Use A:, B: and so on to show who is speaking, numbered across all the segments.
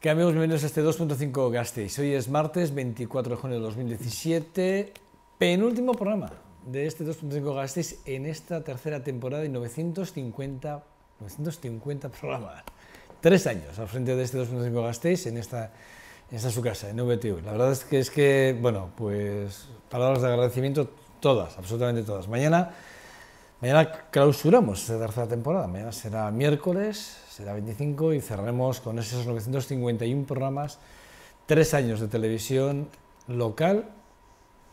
A: ¿Qué amigos? Bienvenidos a este 2.5 Gasteiz. Hoy es martes 24 de junio de 2017, penúltimo programa de este 2.5 Gasteiz en esta tercera temporada y 950, 950 programas. Tres años al frente de este 2.5 Gasteiz en esta, en esta su casa, en VTU. La verdad es que, es que, bueno, pues palabras de agradecimiento todas, absolutamente todas. Mañana, mañana clausuramos esta tercera temporada, mañana será miércoles, será 25 y cerraremos con esos 951 programas, tres años de televisión local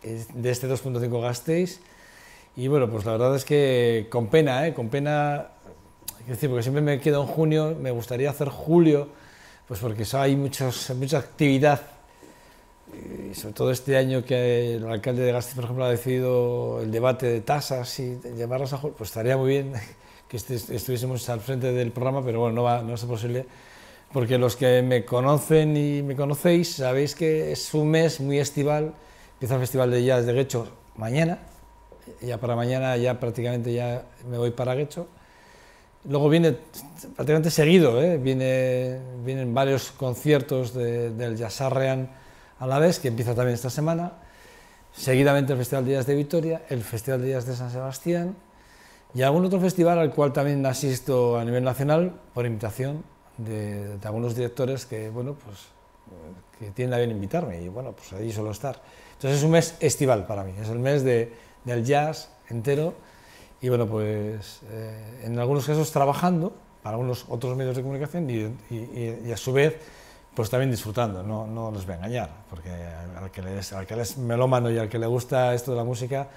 A: de este 2.5 Gasteiz. Y bueno, pues la verdad es que con pena, ¿eh? con pena, decir, porque siempre me quedo en junio, me gustaría hacer julio, pues porque hay muchos, mucha actividad, y sobre todo este año que el alcalde de Gasteiz, por ejemplo, ha decidido el debate de tasas y llevarlas a pues estaría muy bien que estuviésemos al frente del programa, pero bueno, no va, no es posible, porque los que me conocen y me conocéis sabéis que es un mes muy estival, empieza el Festival de Jazz de Guecho mañana, ya para mañana ya prácticamente ya me voy para Guecho, luego viene prácticamente seguido, ¿eh? viene, vienen varios conciertos de, del Jazzarrean a la vez, que empieza también esta semana, seguidamente el Festival de Jazz de Vitoria, el Festival de Jazz de San Sebastián, y algún otro festival al cual también asisto a nivel nacional por invitación de, algunos directores que, bueno, pues, que tienen a bien invitarme y bueno, pues ahí suelo estar. Entonces es un mes estival para mí, es el mes de, del jazz entero y bueno, pues eh, en algunos casos trabajando para algunos otros medios de comunicación y a su vez pues también disfrutando, no, no voy a engañar, porque al que, les, al que melómano y al que le gusta esto de la música,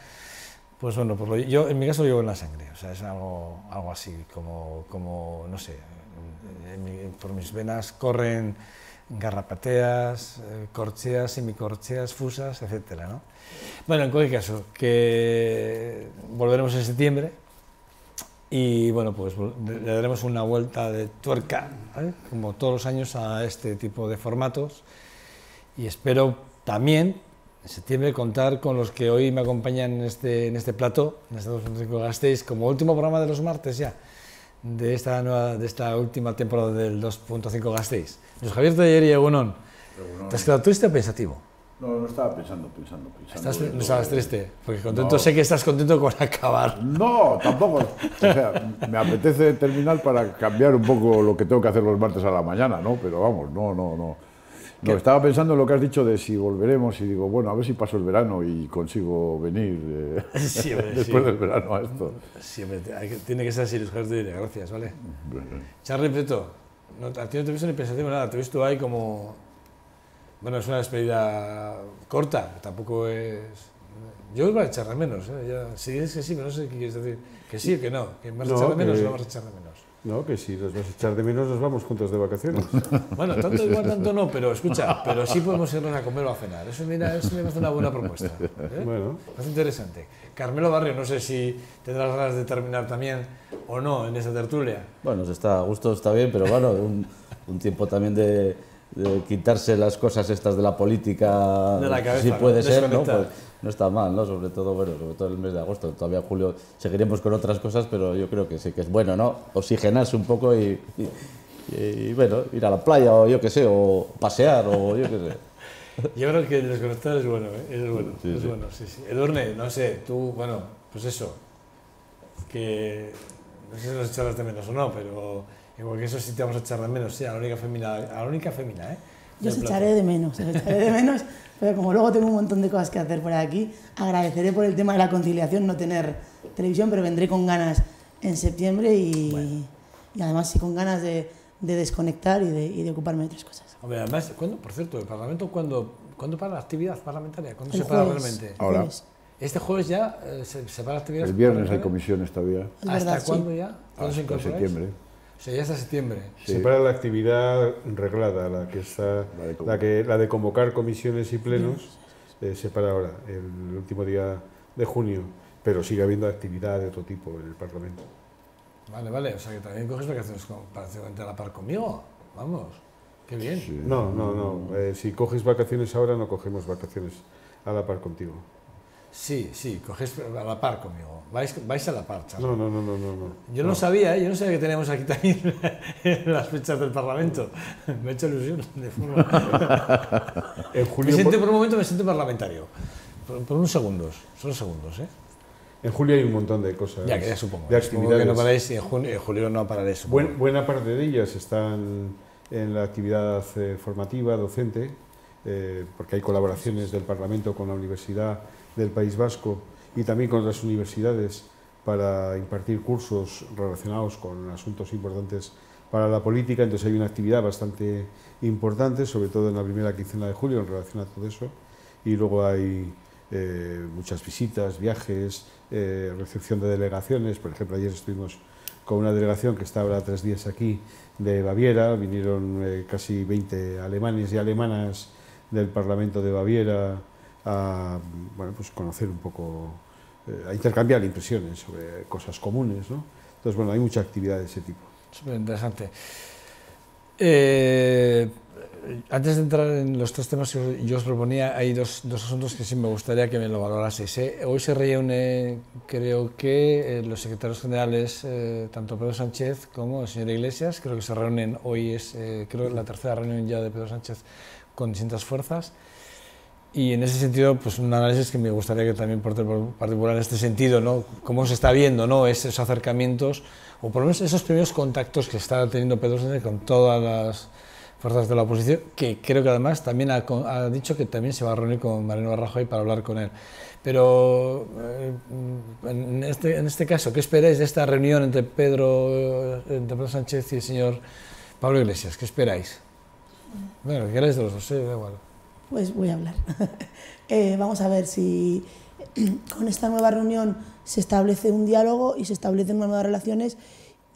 A: pues bueno, pues yo en mi caso lo llevo en la sangre, o sea, es algo, algo así, como, como no sé, por mis venas corren garrapateas, eh, corcheas, semicorcheas, fusas, etcétera, ¿no? Bueno, en cualquier caso, que volveremos en septiembre y bueno, pues le daremos una vuelta de tuerca, como todos los años, a este tipo de formatos y espero también en septiembre contar con los que hoy me acompañan en este, en este plato, en este 2.5 Gasteiz, como último programa de los martes ya, de esta, nueva, de esta última temporada del 2.5 Gasteiz. Luis Javier Taller y Egunon, ¿te has quedado triste o pensativo?
B: No, no estaba pensando, pensando, pensando.
A: ¿Estás, no estabas triste? Porque contento, sé que estás contento con acabar.
B: No, tampoco. O sea, me apetece terminar para cambiar un poco lo que tengo que hacer los martes a la mañana, ¿no? Pero vamos, no, no, no. No, estaba pensando en lo que has dicho de si volveremos y digo, bueno, a ver si paso el verano y consigo venir eh, después del verano a esto.
A: Siempre, tiene que ser así, Luis Javier gracias, ¿vale? Charlie Preto, no, a ti no te he visto ni pensativo nada, te he visto ahí como... Bueno, es una despedida corta, tampoco es... Yo iba a echar de menos, ¿eh? Ya, si es que sí, pero no sé qué quieres decir. Que sí o que no, que vas a echar de menos o no vas a echar de menos.
C: No, que si los vas a echar de menos, nos vamos juntos de vacaciones.
A: Bueno, tanto igual, tanto no, pero escucha, pero sí podemos irnos a comer o a cenar. Eso, mira, eso me parece una buena propuesta. ¿eh? Bueno. Es interesante. Carmelo Barrio, no sé si tendrás ganas de terminar también o no en esa tertulia.
D: Bueno, está a gusto, está bien, pero bueno, un, un tiempo también de, quitarse las cosas estas de la política,
A: de la cabeza,
D: si puede ser, ¿no? Pues, no está mal, ¿no? Sobre todo, bueno, sobre todo el mes de agosto. Todavía julio seguiremos con otras cosas, pero yo creo que sí que es bueno, ¿no? Oxigenarse un poco y, y, y bueno, ir a la playa o yo qué sé, o pasear o yo qué sé.
A: Yo creo que desconectar es bueno, ¿eh? Es bueno, sí, es sí. bueno, sí, sí. Edurne, no sé, tú, bueno, pues eso, que no sé si nos echarás de menos o no, pero igual que eso sí te vamos a echar de menos, sí, a la única femina, a la única femina, ¿eh?
E: Yo os echaré de menos, os echaré de menos, pero como luego tengo un montón de cosas que hacer por aquí, agradeceré por el tema de la conciliación no tener televisión, pero vendré con ganas en septiembre y, bueno. y además sí con ganas de, de desconectar y de, y de, ocuparme de otras cosas.
A: Hombre, además, ¿cuándo, por cierto, el Parlamento, ¿cuándo, ¿cuándo para la actividad parlamentaria? ¿Cuándo el se para realmente?
B: Ahora.
A: Este jueves ya eh, se, se para la actividad.
B: El viernes hay comisiones todavía.
A: ¿Hasta verdad, cuándo sí. ya? ¿Cuándo
B: Hasta se septiembre.
A: O sea, ya hasta septiembre.
C: Sí. Se para la actividad reglada, la que está, la de, la que, la de convocar comisiones y plenos, eh, se para ahora, el último día de junio, pero sigue habiendo actividad de otro tipo en el Parlamento.
A: Vale, vale, o sea que también coges vacaciones prácticamente a la par conmigo, vamos, qué bien.
C: Sí. No, no, no, eh, si coges vacaciones ahora no cogemos vacaciones a la par contigo.
A: Sí, sí, cogéis a la par conmigo. Vais, vais a la par, Charlie.
C: No, no, no, no, no.
A: Yo no, sabía, ¿eh? yo no sabía que teníamos aquí también las fechas del Parlamento. Me ha hecho ilusión. De forma...
C: En
A: Me siento por un momento, me siento parlamentario. Por, por unos segundos, solo segundos, ¿eh?
C: en julio hay un montón de cosas.
A: Ya que ya supongo.
C: De actividades.
A: que no paráis y en, junio, en julio no pararéis.
C: Buen- buena parte de ellas están en la actividad eh, formativa, docente, eh, porque hay colaboraciones del Parlamento con la Universidad del País Vasco y también con otras universidades para impartir cursos relacionados con asuntos importantes para la política. Entonces hay una actividad bastante importante, sobre todo en la primera quincena de julio en relación a todo eso. Y luego hay eh, muchas visitas, viajes, eh, recepción de delegaciones. Por ejemplo, ayer estuvimos con una delegación que está ahora tres días aquí de Baviera. Vinieron eh, casi 20 alemanes y alemanas del Parlamento de Baviera a bueno, pues conocer un poco, eh, a intercambiar impresiones sobre cosas comunes. ¿no? Entonces, bueno, hay mucha actividad de ese tipo.
A: Súper interesante. Eh, antes de entrar en los tres temas que yo os proponía, hay dos, dos asuntos que sí me gustaría que me lo valoraseis. ¿eh? Hoy se reúne, creo que, eh, los secretarios generales, eh, tanto Pedro Sánchez como el señor Iglesias, creo que se reúnen hoy, es eh, creo la tercera reunión ya de Pedro Sánchez con distintas fuerzas. Y en ese sentido, pues un análisis que me gustaría que también por particular en este sentido, ¿no? Cómo se está viendo, ¿no? Esos acercamientos, o por lo menos esos primeros contactos que está teniendo Pedro Sánchez con todas las fuerzas de la oposición, que creo que además también ha, ha dicho que también se va a reunir con Mariano Rajoy para hablar con él. Pero eh, en, este, en este caso, ¿qué esperáis de esta reunión entre Pedro, eh, entre Pedro Sánchez y el señor Pablo Iglesias? ¿Qué esperáis? Bueno, ¿qué queráis de los dos? eh, da igual.
E: Pues voy a hablar. Eh, vamos a ver si con esta nueva reunión se establece un diálogo y se establecen nuevas relaciones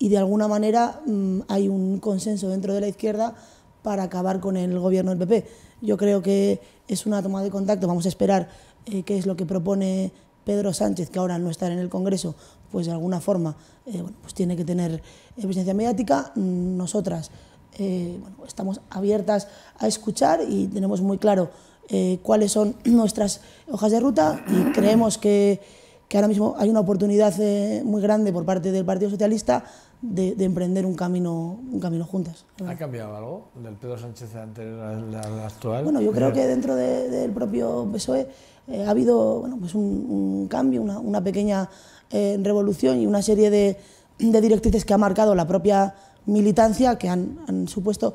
E: y de alguna manera mm, hay un consenso dentro de la izquierda para acabar con el gobierno del PP. Yo creo que es una toma de contacto. Vamos a esperar eh, qué es lo que propone Pedro Sánchez, que ahora no está en el Congreso, pues de alguna forma eh, bueno, pues tiene que tener presencia mediática. Nosotras eh, bueno, estamos abiertas a escuchar y tenemos muy claro eh, cuáles son nuestras hojas de ruta y creemos que, que ahora mismo hay una oportunidad eh, muy grande por parte del Partido Socialista de, de emprender un camino, un camino juntas.
A: ¿Ha cambiado algo del Pedro Sánchez anterior al, al actual?
E: Bueno, yo creo que dentro de- del propio PSOE eh, ha habido bueno, pues un, un cambio, una, una pequeña eh, revolución y una serie de, de directrices que ha marcado la propia militancia que han, han supuesto,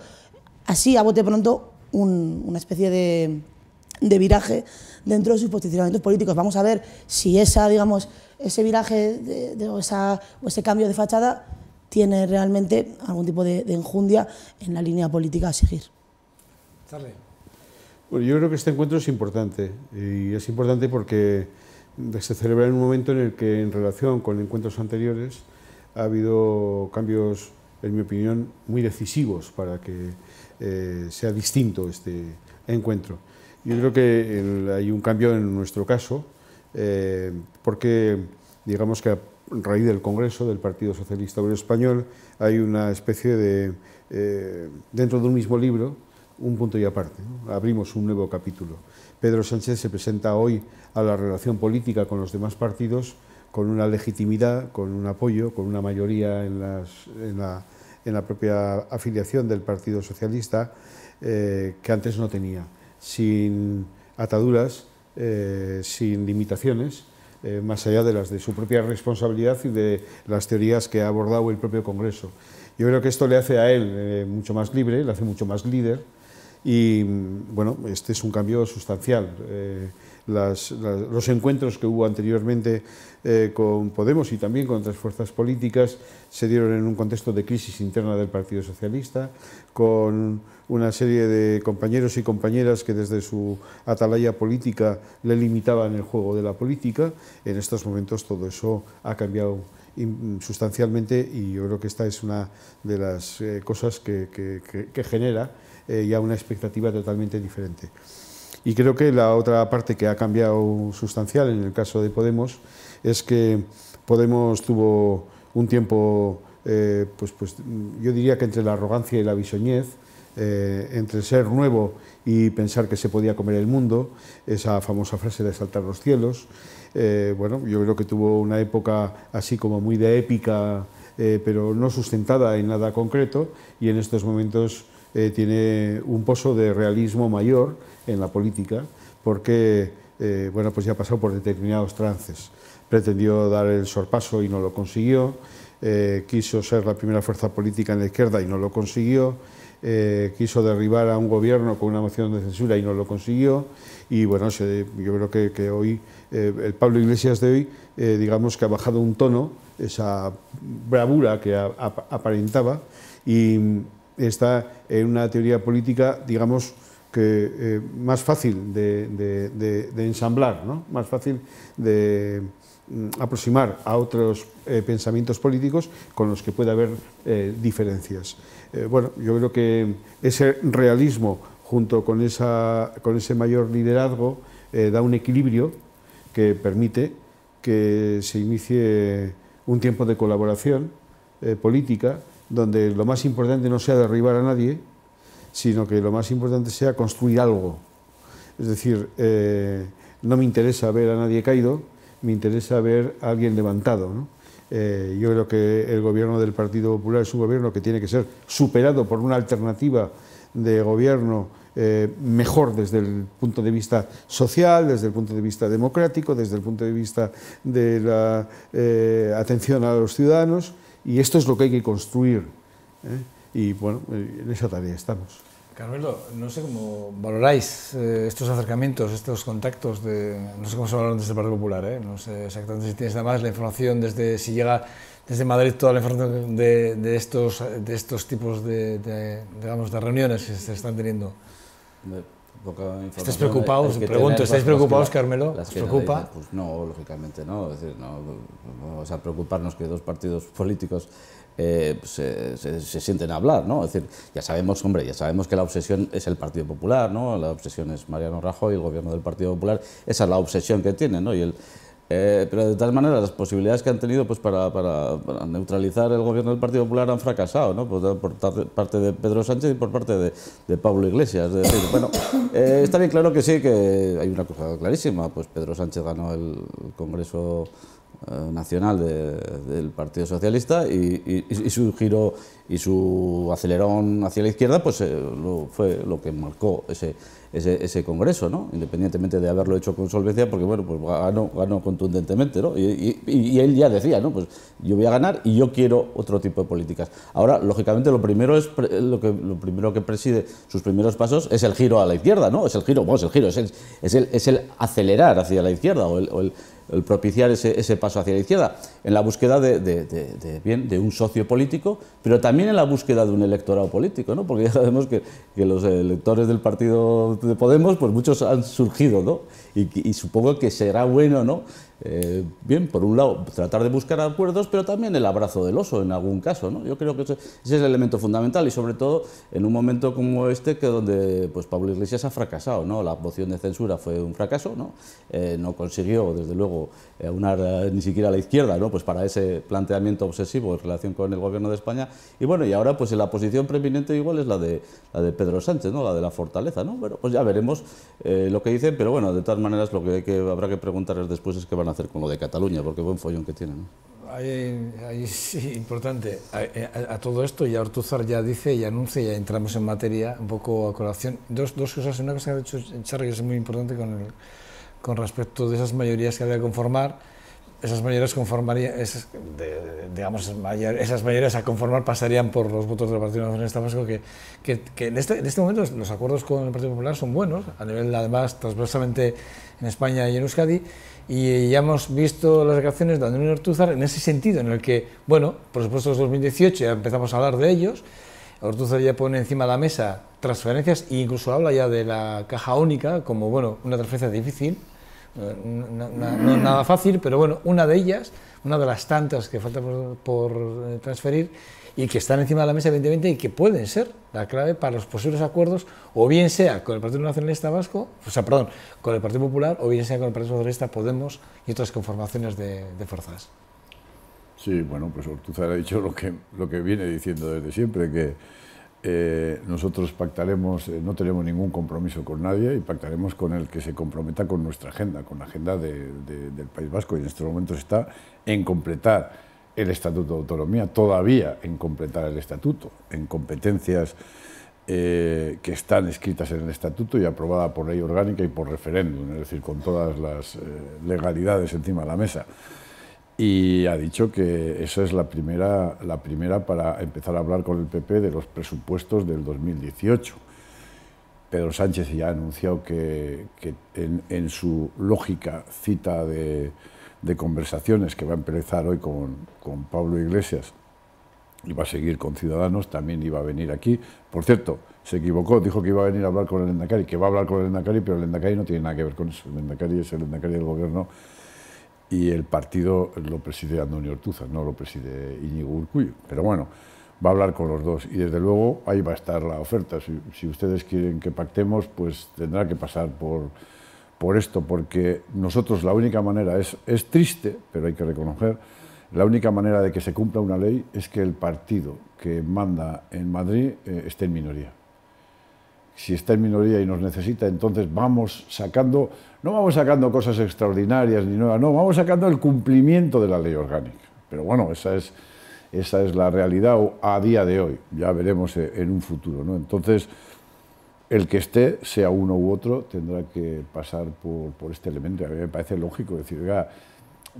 E: así a bote pronto, un- una especie de, de viraje dentro de sus posicionamientos políticos. Vamos a ver si esa, digamos, ese viraje de- o, esa- ese cambio de fachada tiene realmente algún tipo de, de enjundia en la línea política a seguir.
A: Charlie.
C: Bueno, yo creo que este encuentro es importante y es importante porque se celebra en un momento en el que en relación con encuentros anteriores ha habido cambios, en mi opinión, muy decisivos para que eh, sea distinto este encuentro. Yo creo que hay un cambio en nuestro caso eh, porque digamos que a raíz del Congreso del Partido Socialista Obrero Español hay una especie de, eh, dentro de un mismo libro, un punto y aparte. Abrimos un nuevo capítulo. Pedro Sánchez se presenta hoy a la relación política con los demás partidos con una legitimidad, con un apoyo, con una mayoría en, la, propia afiliación del Partido Socialista eh, que antes no tenía, sin ataduras, eh, sin limitaciones, eh, más allá de las de su propia responsabilidad y de las teorías que ha abordado el propio Congreso. Yo creo que esto le hace a él mucho más libre, le hace mucho más líder y bueno, este es un cambio sustancial. Eh, los encuentros que hubo anteriormente eh, con Podemos y también con otras fuerzas políticas se dieron en un contexto de crisis interna del Partido Socialista, con una serie de compañeros y compañeras que desde su atalaya política le limitaban el juego de la política. En estos momentos todo eso ha cambiado sustancialmente y yo creo que esta es una de las eh, cosas que genera eh, ya una expectativa totalmente diferente. Y creo que la otra parte que ha cambiado sustancial en el caso de Podemos es que Podemos tuvo un tiempo, eh, pues, pues yo diría que entre la arrogancia y la bisoñez, eh, entre ser nuevo y pensar que se podía comer el mundo, esa famosa frase de saltar los cielos. Eh, bueno, yo creo que tuvo una época así como muy de épica, pero no sustentada en nada concreto, y en estos momentos tiene un pozo de realismo mayor en la política, porque bueno, pues ya ha pasado por determinados trances. Pretendió dar el sorpaso y no lo consiguió, quiso ser la primera fuerza política en la izquierda y no lo consiguió, eh, quiso derribar a un gobierno con una moción de censura y no lo consiguió. Y bueno, yo creo que, hoy, eh, el Pablo Iglesias de hoy, eh, digamos que ha bajado un tono, esa bravura que aparentaba, y está en una teoría política, digamos, que más fácil de, ensamblar, ¿no? más fácil de mm, aproximar a otros pensamientos políticos con los que puede haber diferencias. Eh, bueno, yo creo que ese realismo junto con, esa, con ese mayor liderazgo eh, da un equilibrio que permite que se inicie un tiempo de colaboración eh, política donde lo más importante no sea derribar a nadie, sino que lo más importante sea construir algo. Es decir, no me interesa ver a nadie caído, me interesa ver a alguien levantado. Eh, yo creo que el gobierno del Partido Popular es un gobierno que tiene que ser superado por una alternativa de gobierno eh, mejor desde el punto de vista social, desde el punto de vista democrático, desde el punto de vista de la eh, atención a los ciudadanos, y esto es lo que hay que construir. Y bueno, en esa tarea estamos.
A: Carmelo, no sé cómo valoráis eh, estos acercamientos, estos contactos, de, no sé cómo se valoran desde el Partido Popular, ¿eh? no sé exactamente si tienes nada más la información desde, si llega desde Madrid toda la información de, de estos, de estos tipos de, digamos, de reuniones que se están teniendo. ¿Estáis preocupados? Pregunto, ¿estáis preocupados, Carmelo? ¿Os preocupa?
D: Pues no, lógicamente no. Es decir, no vamos a preocuparnos que dos partidos políticos eh, pues, se, se, sienten a hablar, ¿no? Es decir, ya sabemos, hombre, ya sabemos que la obsesión es el Partido Popular, ¿no? La obsesión es Mariano Rajoy, el gobierno del Partido Popular, esa es la obsesión que tienen, ¿no? Y el, eh, pero de tal manera las posibilidades que han tenido pues, para, para, neutralizar el gobierno del Partido Popular han fracasado, ¿no? por, parte de Pedro Sánchez y por parte de, de Pablo Iglesias. Es decir, bueno, eh, está bien claro que sí, que hay una cosa clarísima, pues Pedro Sánchez ganó el Congreso eh, nacional del Partido Socialista y, su giro y su acelerón hacia la izquierda pues eh, fue lo que marcó ese, ese, congreso, ¿no? independientemente de haberlo hecho con solvencia, porque bueno, pues ganó, ganó contundentemente, ¿no? y, él ya decía, ¿no? pues yo voy a ganar y yo quiero otro tipo de políticas. Ahora, lógicamente, lo primero es lo que lo primero que preside sus primeros pasos es el giro a la izquierda, ¿no? Es el giro, bueno, es el giro, es el, es el, es el acelerar hacia la izquierda o el el propiciar ese, ese, paso hacia la izquierda, en la búsqueda de, de, bien, de un socio político, pero también en la búsqueda de un electorado político, ¿no? porque ya sabemos que, que los electores del partido de Podemos, pues muchos han surgido, ¿no? y supongo que será bueno ¿no? Eh, bien, por un lado, tratar de buscar acuerdos, pero también el abrazo del oso en algún caso. ¿no? Yo creo que ese, es el elemento fundamental y sobre todo en un momento como este que donde pues, Pablo Iglesias ha fracasado. ¿no? La moción de censura fue un fracaso, no, eh, no consiguió desde luego eh, ni siquiera la izquierda ¿no? pues para ese planteamiento obsesivo en relación con el gobierno de España. Y bueno, y ahora pues la posición preeminente igual es la de, la de Pedro Sánchez, ¿no? la de la fortaleza. ¿no? Bueno, pues ya veremos lo que dicen, pero bueno, de todas maneras lo que, habrá que preguntarles después es que van hacer con lo de Cataluña, porque buen follón que tienen.
A: Ahí, sí, importante. A, todo esto ya Ortuzar ya dice y anuncia, ya entramos en materia, un poco a colación. Dos, dos cosas. Una cosa que ha dicho Charly que es muy importante con, con respecto de esas mayorías que había que conformar. Esas mayorías conformarían, esas, digamos, esas mayorías a conformar pasarían por los votos del Partido Nacionalista Vasco, que, que, que en, este, en este momento los acuerdos con el Partido Popular son buenos, a nivel además transversalmente en España y en Euskadi, y ya hemos visto las declaraciones de Antonio Ortúzar en ese sentido, en el que, bueno, por supuesto, 2018 ya empezamos a hablar de ellos, Ortúzar ya pone encima de la mesa transferencias e incluso habla ya de la caja única como, bueno, una transferencia difícil, eh, no, nada fácil, pero bueno, una de ellas, una de las tantas que falta por, por eh, transferir, y que están encima de la mesa, evidentemente, y que pueden ser la clave para los posibles acuerdos, o bien sea con el Partido Nacionalista Vasco, o sea, perdón, con el Partido Popular, o bien sea con el Partido Socialista, Podemos y otras conformaciones de, fuerzas.
B: Sí, bueno, pues Ortuzar ha dicho lo que, lo que viene diciendo desde siempre, que eh, nosotros pactaremos, eh, no tenemos ningún compromiso con nadie y pactaremos con el que se comprometa con nuestra agenda, con la agenda del País Vasco. Y en estos momentos está en completar el Estatuto de Autonomía, todavía en completar el Estatuto, en competencias eh, que están escritas en el Estatuto y aprobada por ley orgánica y por referéndum, es decir, con todas las legalidades encima de la mesa y ha dicho que esa es la primera, la primera para empezar a hablar con el PP de los presupuestos del 2018. Pedro Sánchez ya ha anunciado que, en, su lógica cita de, conversaciones que va a empezar hoy con, con, Pablo Iglesias y va a seguir con Ciudadanos, también iba a venir aquí. Por cierto, se equivocó, dijo que iba a venir a hablar con el Endacari, que va a hablar con el Endacari, pero el Endacari no tiene nada que ver con eso. El Endacari es el Endacari del gobierno y el partido lo preside Antonio Ortuza, no lo preside Íñigo Urcuyo. Pero bueno, va a hablar con los dos y desde luego ahí va a estar la oferta. Si, ustedes quieren que pactemos, pues tendrá que pasar por, por esto, porque nosotros la única manera, es, es triste, pero hay que reconocer, la única manera de que se cumpla una ley es que el partido que manda en Madrid eh, esté en minoría si está en minoría y nos necesita, entonces vamos sacando, no vamos sacando cosas extraordinarias ni nuevas, no, vamos sacando el cumplimiento de la ley orgánica. Pero bueno, esa es, esa es la realidad a día de hoy, ya veremos e, en un futuro. Entonces, el que esté, sea uno u otro, tendrá que pasar por, por este elemento. A mí me parece lógico decir,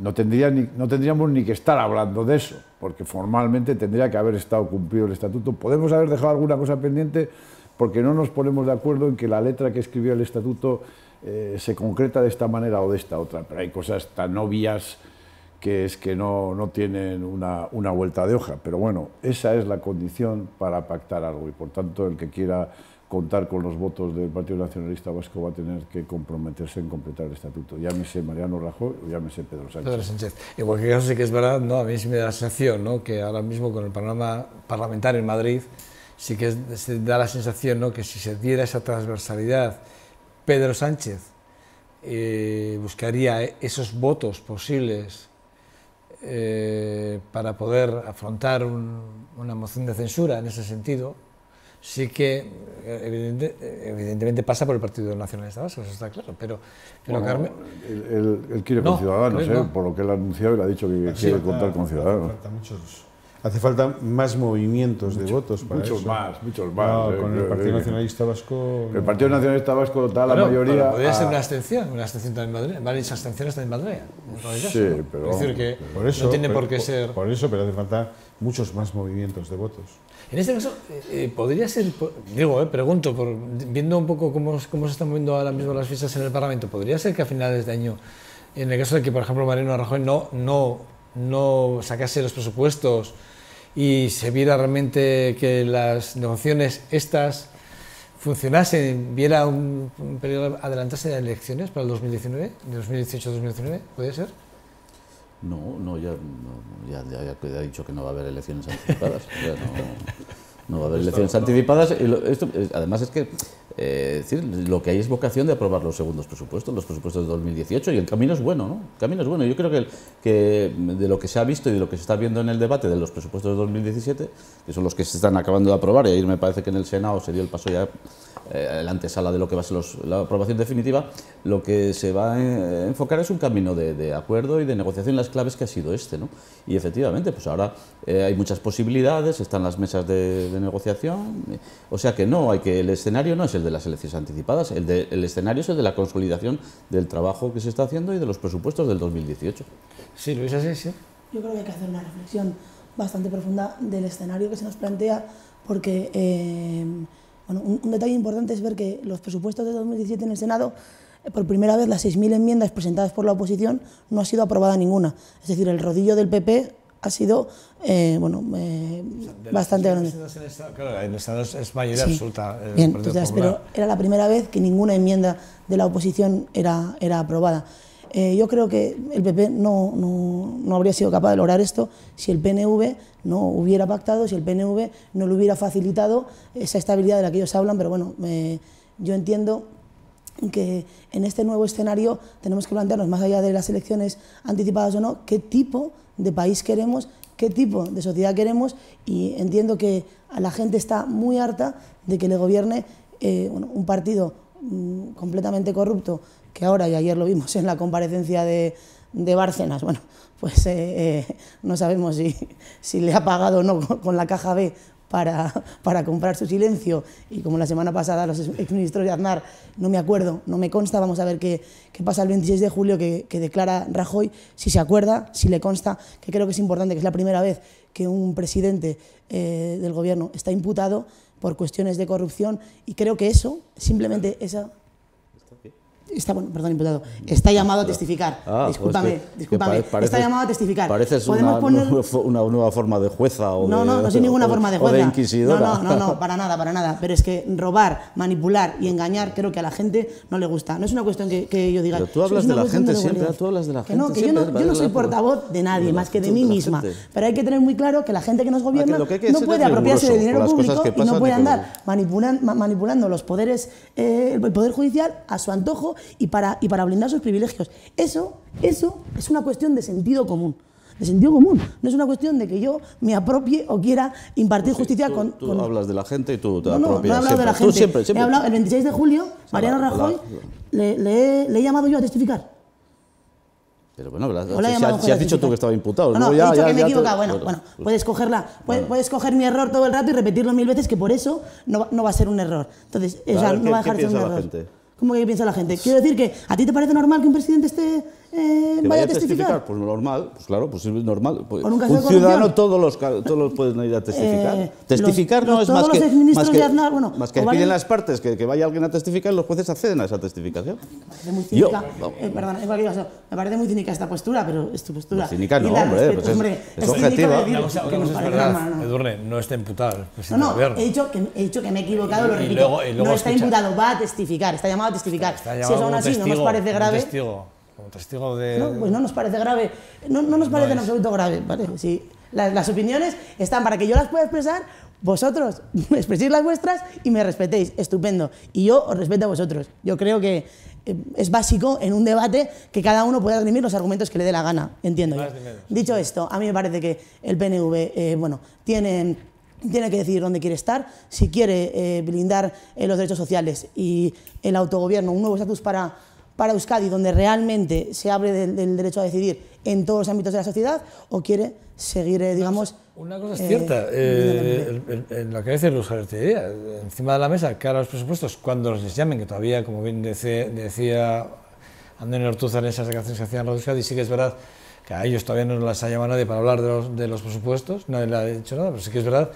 B: no, tendría ni, no tendríamos ni que estar hablando de eso, porque formalmente tendría que haber estado cumplido el estatuto. Podemos haber dejado alguna cosa pendiente, porque no nos ponemos de acuerdo en que la letra que escribió el estatuto eh, se concreta de esta manera o de esta otra, pero hay cosas tan obvias que es que no, no tienen una, una, vuelta de hoja. Pero bueno, esa es la condición para pactar algo y por tanto el que quiera contar con los votos del Partido Nacionalista Vasco va a tener que comprometerse en completar el estatuto. Llámese Mariano Rajoy o llámese Pedro Sánchez.
A: Pedro Sánchez. En cualquier caso sí que es verdad, ¿no? a mí sí me da la sensación ¿no? que ahora mismo con el panorama parlamentario en Madrid sí que se da la sensación ¿no? que si se diera esa transversalidad, Pedro Sánchez eh, buscaría esos votos posibles eh, para poder afrontar una moción de censura en ese sentido, sí que evidentemente pasa por el Partido Nacionalista Vasco, eso está claro, pero, pero
B: Carmen... Él, quiere con Ciudadanos, ¿eh? por lo que él ha anunciado, y ha dicho que quiere contar con Ciudadanos.
C: Hace falta más movimientos de votos para
B: muchos más, muchos más.
C: con el Partido Nacionalista Vasco.
B: El Partido Nacionalista Vasco da la mayoría.
A: podría ser una abstención, una abstención también en Madrid. Varias abstenciones también en Madrid.
B: sí, pero.
A: Es decir, que por eso, no tiene por qué ser.
C: Por eso, pero hace falta muchos más movimientos de votos.
A: En este caso, eh, eh, podría ser. Digo, eh, pregunto, por, viendo un poco cómo, cómo se están moviendo ahora mismo las fiestas en el Parlamento, ¿podría ser que a finales de año, en el caso de que, por ejemplo, Mariano Rajoy no, no, no sacase los presupuestos y se viera realmente que las negociaciones estas funcionasen, viera un, periodo adelantarse de elecciones para el 2019, de 2018-2019, ¿puede ser?
D: No, no, ya, ya, ya, dicho que no va a haber elecciones anticipadas. no, va a haber elecciones anticipadas. Y esto, además es que eh, decir, lo que hay es vocación de aprobar los segundos presupuestos, los presupuestos de 2018, y el camino es bueno, ¿no? El camino es bueno. Yo creo que, que de lo que se ha visto y de lo que se está viendo en el debate de los presupuestos de 2017, que son los que se están acabando de aprobar, y ahí me parece que en el Senado se dio el paso ya eh, la antesala de lo que va a ser la aprobación definitiva, lo que se va a enfocar es un camino de, acuerdo y de negociación, las claves que ha sido este. ¿no? Y efectivamente, pues ahora eh, hay muchas posibilidades, están las mesas de, negociación, o sea que no, hay que el escenario no es el de las elecciones anticipadas, el, de, el escenario es el de la consolidación del trabajo que se está haciendo y de los presupuestos del 2018.
A: Sí, Luis, así sí.
E: Yo creo que hay que hacer una reflexión bastante profunda del escenario que se nos plantea, porque... Eh, bueno, un, detalle importante es ver que los presupuestos de 2017 en el Senado, eh, por primera vez las 6.000 enmiendas presentadas por la oposición no ha sido aprobada ninguna. Es decir, el rodillo del PP ha sido eh, bueno, eh, bastante grande.
A: Claro, en el Senado es mayoría absoluta.
E: Bien, entonces, pero era la primera vez que ninguna enmienda de la oposición era, era aprobada. Eh, yo creo que el PP no, no, no, habría sido capaz de lograr esto si el PNV no hubiera pactado, si el PNV no le hubiera facilitado esa estabilidad de la que ellos hablan, pero bueno, yo entiendo que en este nuevo escenario tenemos que plantearnos, más allá de las elecciones anticipadas o no, qué tipo de país queremos qué tipo de sociedad queremos. Y entiendo que a la gente está muy harta de que le gobierne eh, un partido mm, completamente corrupto, que ahora y ayer lo vimos en la comparecencia de, de Bárcenas, bueno, pues eh, eh, no sabemos si, si, le ha pagado o no con, la caja B para, para, comprar su silencio. Y como la semana pasada los exministros de Aznar, no me acuerdo, no me consta, vamos a ver qué, qué pasa el 26 de julio que, que, declara Rajoy, si se acuerda, si le consta, que creo que es importante, que es la primera vez que un presidente eh, del gobierno está imputado por cuestiones de corrupción. Y creo que eso, simplemente esa está, bueno, perdón, imputado, está llamado a testificar. Ah, discúlpame, pues que, discúlpame. Que está llamado a testificar.
D: Pareces una, poner... una, nueva forma de jueza o
E: no,
D: de,
E: no, no soy ninguna
D: o,
E: forma de jueza.
D: O de inquisidora.
E: No, no, no, no, para nada, para nada. Pero es que robar, manipular y engañar creo que a la gente no le gusta. No es una cuestión que, que yo diga.
D: Pero tú hablas de la gente de siempre, tú hablas de la gente.
E: Que no, que yo no, yo no soy portavoz de nadie, más que de mí misma. Pero hay que tener muy claro que la gente que nos gobierna no puede apropiarse de dinero público y no puede andar manipulando los poderes, el poder judicial a su antojo y para para blindar sus privilegios. Eso, eso es una cuestión de sentido común. De sentido común. No es una cuestión de que yo me apropie o quiera impartir
D: pues sí,
E: justicia
D: tú,
E: con,
D: tú
E: con...
D: hablas de la gente y tú te
E: no, no,
D: apropias.
E: No, he hablado de la gente.
D: Tú siempre, siempre.
E: He hablado, el 26 de julio, Mariano Rajoy. Le, le, he, le he llamado yo a testificar.
D: Pero bueno,
E: la
D: si,
E: llamado
D: has, si has dicho tú que estaba imputado.
E: No, no,
D: luego
E: he
D: ya,
E: dicho
D: ya,
E: que me he
D: ya te-
E: equivocado. Bueno, bueno, puedes cogerla, puedes, puedes coger mi error todo el rato y repetirlo mil veces, que por eso no, va- no va a ser un error. Entonces, o sea, no
D: ¿qué-
E: va a dejar de ser un error.
D: gente?
E: ¿Cómo que piensa la gente? Quiero decir que a ti te parece normal que un presidente esté eh,
D: Que
E: vaya a testificar.
D: Pues normal, pues claro, pues es normal. Pues,
E: ¿Por un
D: ciudadano todos los, todos los pueden ir a testificar.
E: Eh,
D: testificar
E: los-
D: no
E: los-
D: es
E: todos
D: más
E: los
D: que,
E: exministros
D: más que,
E: de Aznar, bueno,
D: más que piden las partes que, que vaya alguien a testificar, los jueces acceden a esa testificación.
E: parece muy cínica. eh, perdón, en cualquier caso, me parece muy cínica esta postura, pero es tu postura.
D: No, cínica no, hombre,
E: respeto,
D: pues es-
E: hombre,
D: es
E: cínico
D: objetiva.
E: decir
A: Una cosa,
E: que
A: una
E: nos
A: cosa es verdad,
E: ¿no?
A: Edurne, no está imputado
E: No, no, he dicho, que, he dicho que me he equivocado, lo repito. no está imputado, va a testificar, está llamado a testificar. Si eso aún así no nos parece grave,
A: Testigo, como testigo de.
E: no, pues no nos parece grave. No, no nos parece en
A: es.
E: absoluto grave. las, las opiniones están para que yo las pueda expresar, vosotros expreséis las vuestras y me respetéis. Estupendo. Y yo os respeto a vosotros. Yo creo que eh, es básico en un debate que cada uno pueda esgrimir los argumentos que le dé la gana. Entiendo yo. Dicho esto, a mí me parece que el PNV, eh, bueno, tiene, tiene que decidir dónde quiere estar, si quiere eh, blindar eh, los derechos sociales y el autogobierno, un nuevo estatus para, para Euskadi, donde realmente se abre del, del derecho a decidir en todos los ámbitos de la sociedad, o quiere seguir, eh, digamos...
A: Una cosa es
E: eh,
A: cierta, eh, el- el- en lo que dice Luz Javier encima de la mesa, cara a los presupuestos, cuando les llamen, que todavía, como bien dice- decía Antonio Ortuzar en esas declaraciones que hacían los Euskadi, sí que es verdad que a ellos todavía no les ha llamado nadie para hablar de los, de los presupuestos, nadie le ha dicho nada, pero sí que es verdad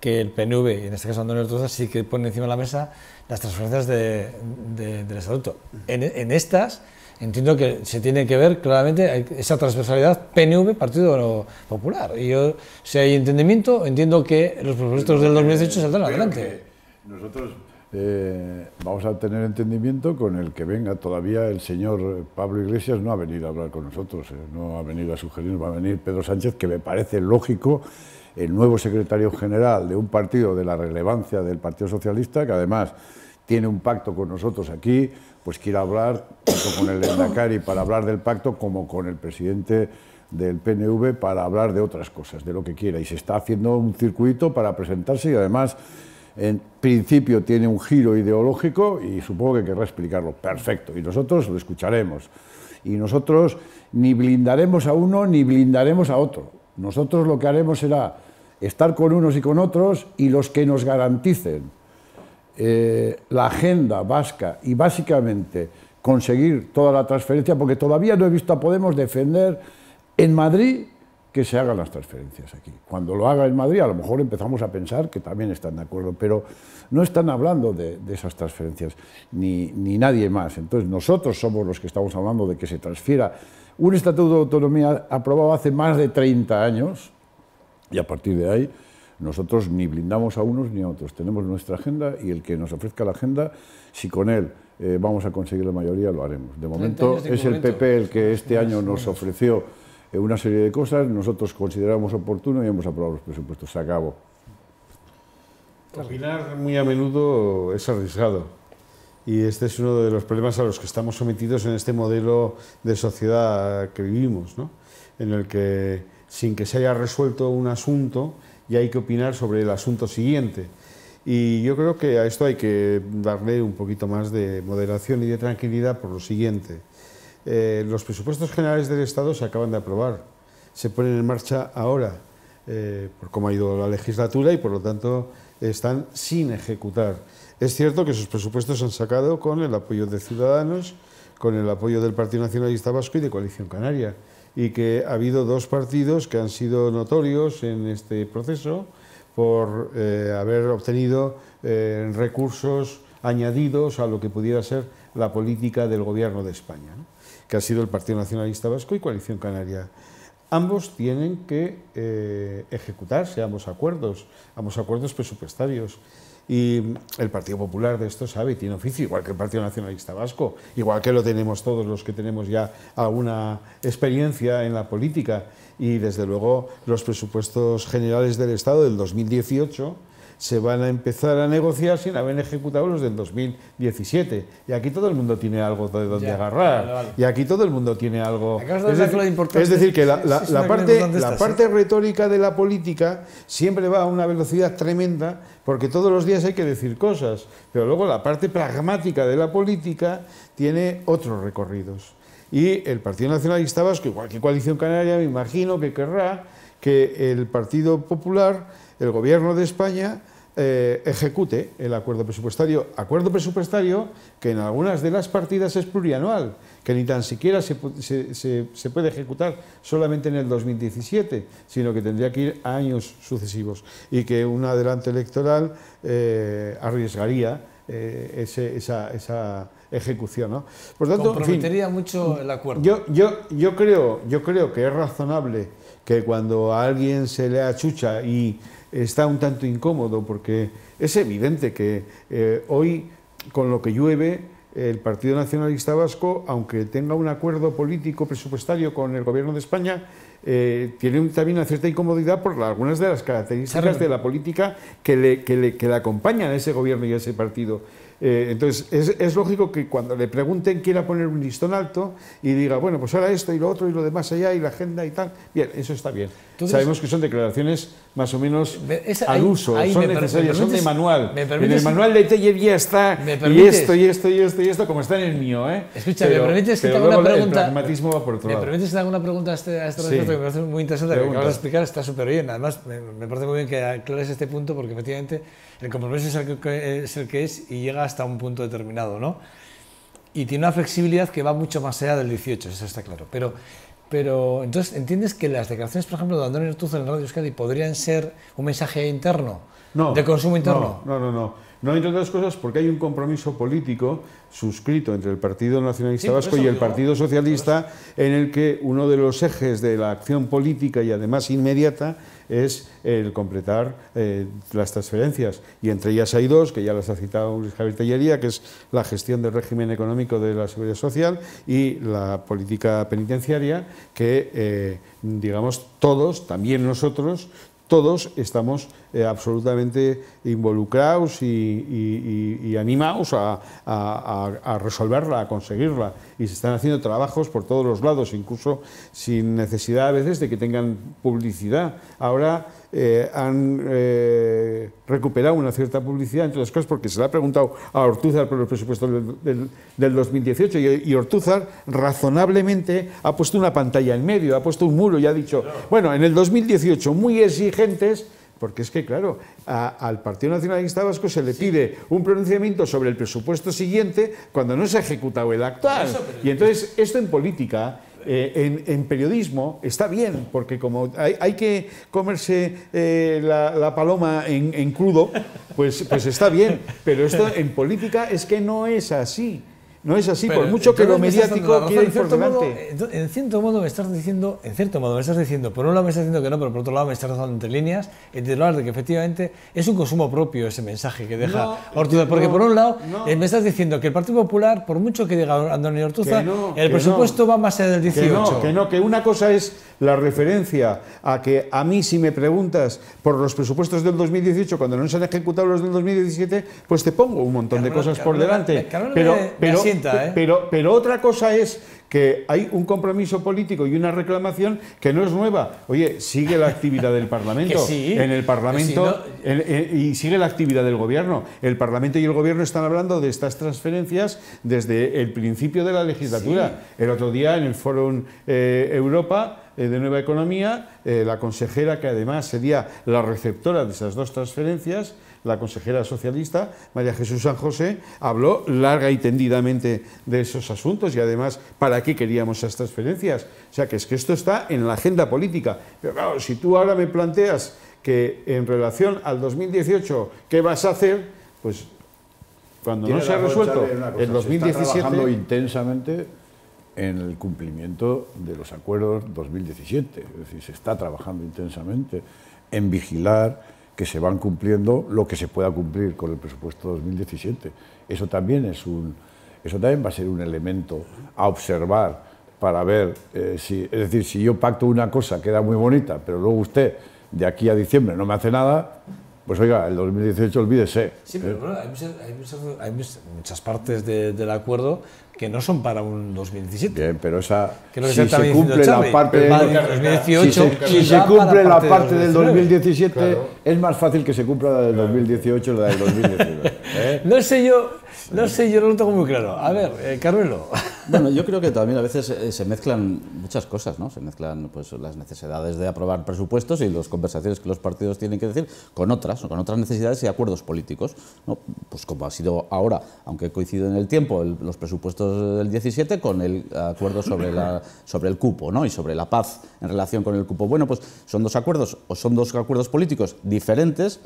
A: que el PNV, y en este caso Antonio Ortuzar, sí que pone encima de la mesa las transferencias de- de- del Estatuto. En, en estas, entiendo que se tiene que ver claramente esa transversalidad PNV, Partido Popular. Y yo, si hay entendimiento, entiendo que los presupuestos del 2018 saldrán adelante.
B: Nosotros eh, vamos a tener entendimiento con el que venga. Todavía el señor Pablo Iglesias no ha venido a hablar con nosotros, eh, no ha venido a sugerir, va a venir Pedro Sánchez, que me parece lógico, el nuevo secretario general de un partido de la relevancia del Partido Socialista, que además tiene un pacto con nosotros aquí, pues quiere hablar tanto con el Endacari para hablar del pacto como con el presidente del PNV para hablar de otras cosas, de lo que quiera. Y se está haciendo un circuito para presentarse y además en principio tiene un giro ideológico y supongo que querrá explicarlo. Perfecto. Y nosotros lo escucharemos. Y nosotros ni blindaremos a uno ni blindaremos a otro. Nosotros lo que haremos será estar con unos y con otros y los que nos garanticen eh, la agenda vasca y básicamente conseguir toda la transferencia, porque todavía no he visto a Podemos defender en Madrid que se hagan las transferencias aquí. Cuando lo haga en Madrid, a lo mejor empezamos a pensar que también están de acuerdo, pero no están hablando de, de esas transferencias, ni, ni nadie más. Entonces, nosotros somos los que estamos hablando de que se transfiera un estatuto de autonomía aprobado hace más de 30 años, y a partir de ahí, nosotros ni blindamos a unos ni a otros. Tenemos nuestra agenda y el que nos ofrezca la agenda, si con él eh, vamos a conseguir la mayoría, lo haremos. De momento
A: de
B: es el. PP el que este año nos ofreció eh, una serie de cosas, nosotros consideramos oportuno y hemos aprobado los presupuestos. Se acabó.
C: Opinar muy a menudo es arriesgado. Y este es uno de los problemas a los que estamos sometidos en este modelo de sociedad que vivimos, ¿no? en el que sin que se haya resuelto un asunto y hay que opinar sobre el asunto siguiente. Y yo creo que a esto hay que darle un poquito más de moderación y de tranquilidad por lo siguiente. Eh, los presupuestos generales del Estado se acaban de aprobar, se ponen en marcha ahora, eh, por cómo ha ido la legislatura y por lo tanto están sin ejecutar. Es cierto que esos presupuestos se han sacado con el apoyo de Ciudadanos, con el apoyo del Partido Nacionalista Vasco y de Coalición Canaria, y que ha habido dos partidos que han sido notorios en este proceso por eh, haber obtenido eh, recursos añadidos a lo que pudiera ser la política del Gobierno de España, que ha sido el Partido Nacionalista Vasco y Coalición Canaria. Ambos tienen que eh, ejecutarse, ambos acuerdos, ambos acuerdos presupuestarios. Y el Partido Popular de esto sabe y tiene oficio, igual que el Partido Nacionalista Vasco, igual que lo tenemos todos los que tenemos ya alguna experiencia en la política. Y desde luego los presupuestos generales del Estado del 2018 se van a empezar a negociar sin haber ejecutado los del 2017. Y aquí todo el mundo tiene algo de donde agarrar. Y aquí todo el mundo tiene algo...
A: Es decir,
C: es decir, que la, parte, la parte retórica de la política siempre va a una velocidad tremenda porque todos los días hay que decir cosas, pero luego la parte pragmática de la política tiene otros recorridos. Y el Partido Nacionalista Vasco, igual que Coalición Canaria, me imagino que querrá que el Partido Popular el Gobierno de España eh, ejecute el acuerdo presupuestario. Acuerdo presupuestario que en algunas de las partidas es plurianual, que ni tan siquiera se, puede ejecutar solamente en el 2017, sino que tendría que ir a años sucesivos y que un adelanto electoral eh, arriesgaría eh, esa, ejecución. ¿no?
A: Por tanto, Comprometería mucho el acuerdo.
C: Yo, yo, yo, creo, yo creo que es razonable que cuando a alguien se le achucha y está un tanto incómodo porque es evidente que eh, hoy, con lo que llueve, el Partido Nacionalista Vasco, aunque tenga un acuerdo político presupuestario con el Gobierno de España, eh, tiene también una cierta incomodidad por algunas de las características de la política que le, que le, que le acompañan a ese gobierno y a ese partido. Eh, entonces, es, lógico que cuando le pregunten quiera poner un listón alto y diga, bueno, pues ahora esto y lo otro y lo demás allá y la agenda y tal. Bien, eso está bien. Sabemos que son declaraciones más o menos al uso, son necesarias, son de manual. en el manual de Teller ya está y esto y esto y esto y esto como está en el mío. ¿eh?
A: Escucha, ¿me permites que te haga una pregunta?
C: El pragmatismo va por otro
A: ¿Me permites que te haga una pregunta a este, a este respecto que me parece muy interesante, que acabas de explicar, está súper bien. Además, me, me, parece muy bien que aclares este punto porque efectivamente el compromiso es el, que, es el que es y llega hasta un punto determinado, ¿no? Y tiene una flexibilidad que va mucho más allá del 18, eso está claro. Pero, pero entonces, ¿entiendes que las declaraciones, por ejemplo, de Antonio Ortuz en Radio Euskadi podrían ser un mensaje interno?
C: No,
A: de consumo interno.
C: No, no, no. No, entre otras cosas porque hay un compromiso político suscrito entre el Partido Nacionalista Vasco y el Partido Socialista en el que uno de los ejes de la acción política y además inmediata es el completar eh, las transferencias. Y entre ellas hay dos, que ya las ha citado Luis Javier Tellería, que es la gestión del régimen económico de la seguridad social y la política penitenciaria, que, eh, digamos, todos, también nosotros, todos estamos eh, absolutamente involucrados y, animados a, resolverla, a conseguirla. Y se están haciendo trabajos por todos los lados, incluso sin necesidad a veces de que tengan publicidad. Ahora eh, han eh, recuperado una cierta publicidad, entre otras cosas porque se le ha preguntado a Ortúzar por los presupuestos del, del 2018 y, y, Ortúzar razonablemente ha puesto una pantalla en medio, ha puesto un muro y ha dicho, bueno, en el 2018 muy exigentes porque es que, claro, al Partido Nacionalista Vasco se le pide un pronunciamiento sobre el presupuesto siguiente cuando no se ha ejecutado el actual. Y entonces, esto en política, eh, en, periodismo, está bien, porque como hay, que comerse eh, la, paloma en, crudo, pues, pues está bien. Pero esto en política es que no es así. No es así, por mucho que lo mediático quiera ir por delante.
A: en cierto modo me estás diciendo, en cierto modo me estás diciendo, por un lado me estás diciendo que no, pero por otro lado me estás dando entre líneas, y te de que efectivamente es un consumo propio ese mensaje que deja Ortuzar. Porque por un lado eh, me estás diciendo que el Partido Popular, por mucho que diga Antonio Ortuzar, el presupuesto va más allá del 18.
C: Que no, que no, que una cosa es la referencia a que a mí si me preguntas por los presupuestos del 2018 cuando no se han ejecutado los del 2017, pues te pongo un montón de cosas por delante. pero, pero,
A: ¿eh?
C: Pero, pero otra cosa es que hay un compromiso político y una reclamación que no es nueva. Oye, sigue la actividad del Parlamento.
A: Sí,
C: en el Parlamento y sigue la actividad del Gobierno. El Parlamento y el Gobierno están hablando de estas transferencias desde el principio de la legislatura. El otro día en el Fórum eh, Europa eh, de Nueva Economía, eh, la consejera que además sería la receptora de esas dos transferencias, la consejera socialista, María Jesús San José, habló larga y tendidamente de esos asuntos y además para qué queríamos esas transferencias. O sea, que es que esto está en la agenda política. Pero claro, si tú ahora me planteas que en relación al 2018, ¿qué vas a hacer? Pues cuando no se ha resuelto el
B: se está trabajando
C: 2017...
B: intensamente en el cumplimiento de los acuerdos 2017. Es decir, se está trabajando intensamente en vigilar que se van cumpliendo lo que se pueda cumplir con el presupuesto 2017. Eso también es un, eso también va a ser un elemento a observar para ver eh, si, es decir, si yo pacto una cosa queda muy bonita, pero luego usted de aquí a diciembre no me hace nada, pues oiga, el 2018 olvídese.
A: Sí, pero bueno, hay muchas, hay muchas- hay muchas- muchas partes de- del acuerdo que no son para un 2017.
B: Bien, pero esa,
A: que
B: si se cumple
A: Xavi,
B: la parte, del-
A: de 2018
B: si se, si cumple la
A: parte
B: parte
A: del
B: del
A: 2019.
B: 2017, es más fácil que se cumpla la del 2018 y la del 2019. ¿eh?
A: No sé yo, no sé, yo no lo tengo muy claro. A ver, eh, Carmelo.
D: Bueno, yo creo que también a veces eh, se mezclan muchas cosas, ¿no? Se mezclan pues las necesidades de aprobar presupuestos y las conversaciones que los partidos tienen que decir con otras, con otras necesidades y acuerdos políticos, ¿no? Pues como ha sido ahora, aunque coincide en el tiempo el- los presupuestos del 17 con el acuerdo sobre la sobre el cupo, ¿no? Y sobre la paz en relación con el cupo. Bueno, pues son dos acuerdos o son dos acuerdos políticos diferentes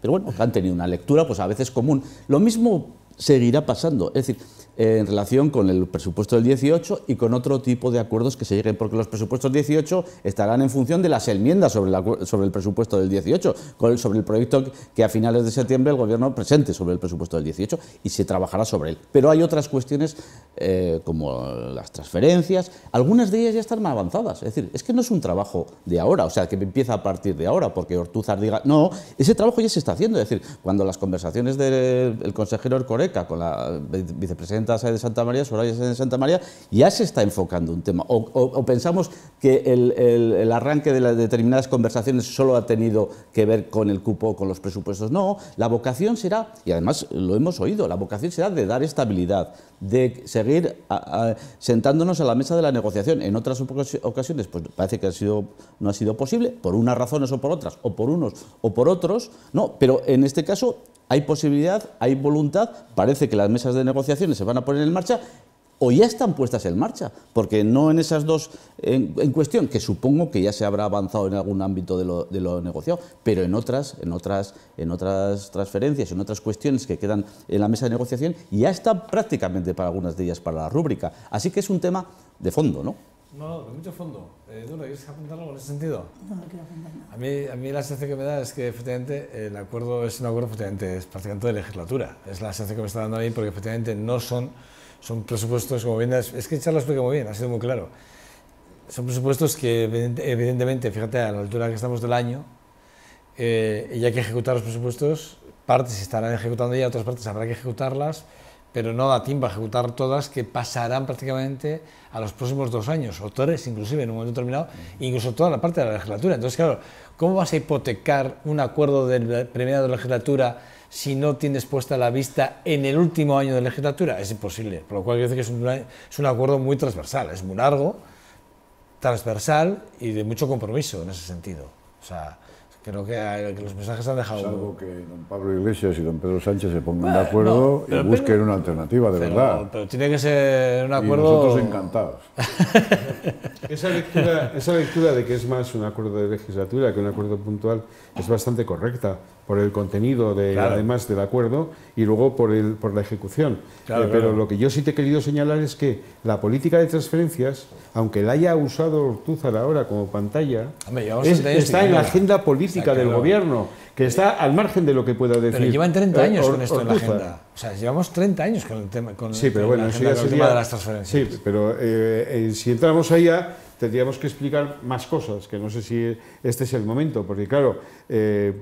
D: pero bueno, han tenido una lectura pues a veces común. Lo mismo seguirá pasando, es decir, eh, en relación con el presupuesto del 18 y con otro tipo de acuerdos que se lleguen, porque los presupuestos 18 estarán en función de las enmiendas sobre, la, sobre el presupuesto del 18, sobre el proyecto que a finales de septiembre el Gobierno presente sobre el presupuesto del 18 y se trabajará sobre él. Pero hay otras cuestiones eh, como las transferencias, algunas de ellas ya están más avanzadas, es decir, es que no es un trabajo de ahora, o sea, que empieza a partir de ahora, porque Ortúzar diga, no, ese trabajo ya se está haciendo, es decir, cuando las conversaciones del de consejero Ercoreca con la vicepresidenta 60 sede en Santa María, Soraya sede en Santa María, ya se está enfocando un tema. O, pensamos que el, arranque de las determinadas conversaciones solo ha tenido que ver con el cupo o con los presupuestos. No, la vocación será, y además lo hemos oído, la vocación será de dar estabilidad, de seguir sentándonos a la mesa de la negociación. En otras ocasiones, pues parece que ha sido, no ha sido posible, por unas razones o por otras, o por unos o por otros, no, pero en este caso hay posibilidad, hay voluntad, parece que las mesas de negociaciones se van a poner en marcha o ya están puestas en marcha, porque no en esas dos en, cuestión, que supongo que ya se habrá avanzado en algún ámbito de lo, de negociado, pero en otras, en otras, en otras transferencias, en otras cuestiones que quedan en la mesa de negociación, ya está prácticamente para algunas de ellas para la rúbrica. Así que es un tema de fondo, ¿no?
A: No, no, de mucho fondo. Eh, Duro, ¿quieres apuntar algo en ese sentido?
E: No, no quiero apuntar nada.
A: A mí, a mí la sensación que me da es que efectivamente el acuerdo es un acuerdo efectivamente, es prácticamente de legislatura. Es la sensación que me está dando a mí porque efectivamente no son, son presupuestos, como bien, has- es que Charles lo explica muy bien, ha sido muy claro. Son presupuestos que evidente- evidentemente, fíjate, a la altura que estamos del año, eh, y hay que ejecutar los presupuestos, partes se estarán ejecutando ya, otras partes habrá que ejecutarlas, pero no da tiempo a ejecutar todas que pasarán prácticamente a los próximos dos años, o tres inclusive en un momento determinado, incluso toda la parte de la legislatura. Entonces, claro, ¿cómo vas a hipotecar un acuerdo de la primera legislatura si no tienes puesta la vista en el último año de legislatura? Es imposible, por lo cual quiero decir que es un, es un acuerdo muy transversal, es muy largo, transversal y de mucho compromiso en ese sentido. O sea, creo que, hay- que los mensajes han dejado...
B: Salvo que don Pablo Iglesias y don Pedro Sánchez se pongan
A: Bueno,
B: de acuerdo
A: no,
B: y busquen
A: pero-
B: una alternativa, de
A: pero,
B: verdad.
A: pero tiene que ser un
B: Y
A: acuerdo...
B: nosotros encantados.
C: Esa lectura, esa lectura de que es más un acuerdo de legislatura que un acuerdo puntual es bastante correcta por el contenido de,
A: Claro.
C: además del acuerdo y luego por, el, por la ejecución.
A: Claro,
C: Eh, pero
A: claro.
C: lo que yo sí te he querido señalar es que la política de transferencias, aunque la haya usado Ortúzar ahora como pantalla,
A: Hombre, llevamos
C: es-
A: 30 años
C: está en la agenda política del gobierno, que está al margen de lo que pueda decir.
A: Pero llevan 30
C: eh,
A: años
C: Or-
A: con esto en la agenda. O sea, llevamos 30 años con el tema. Con,
C: Sí, pero
A: con
C: bueno,
A: la agenda,
C: ya
A: con el
C: sería...
A: tema de las transferencias.
C: Sí, pero eh, eh, si entramos allá, tendríamos que explicar más cosas, que no sé si este es el momento, porque claro, eh,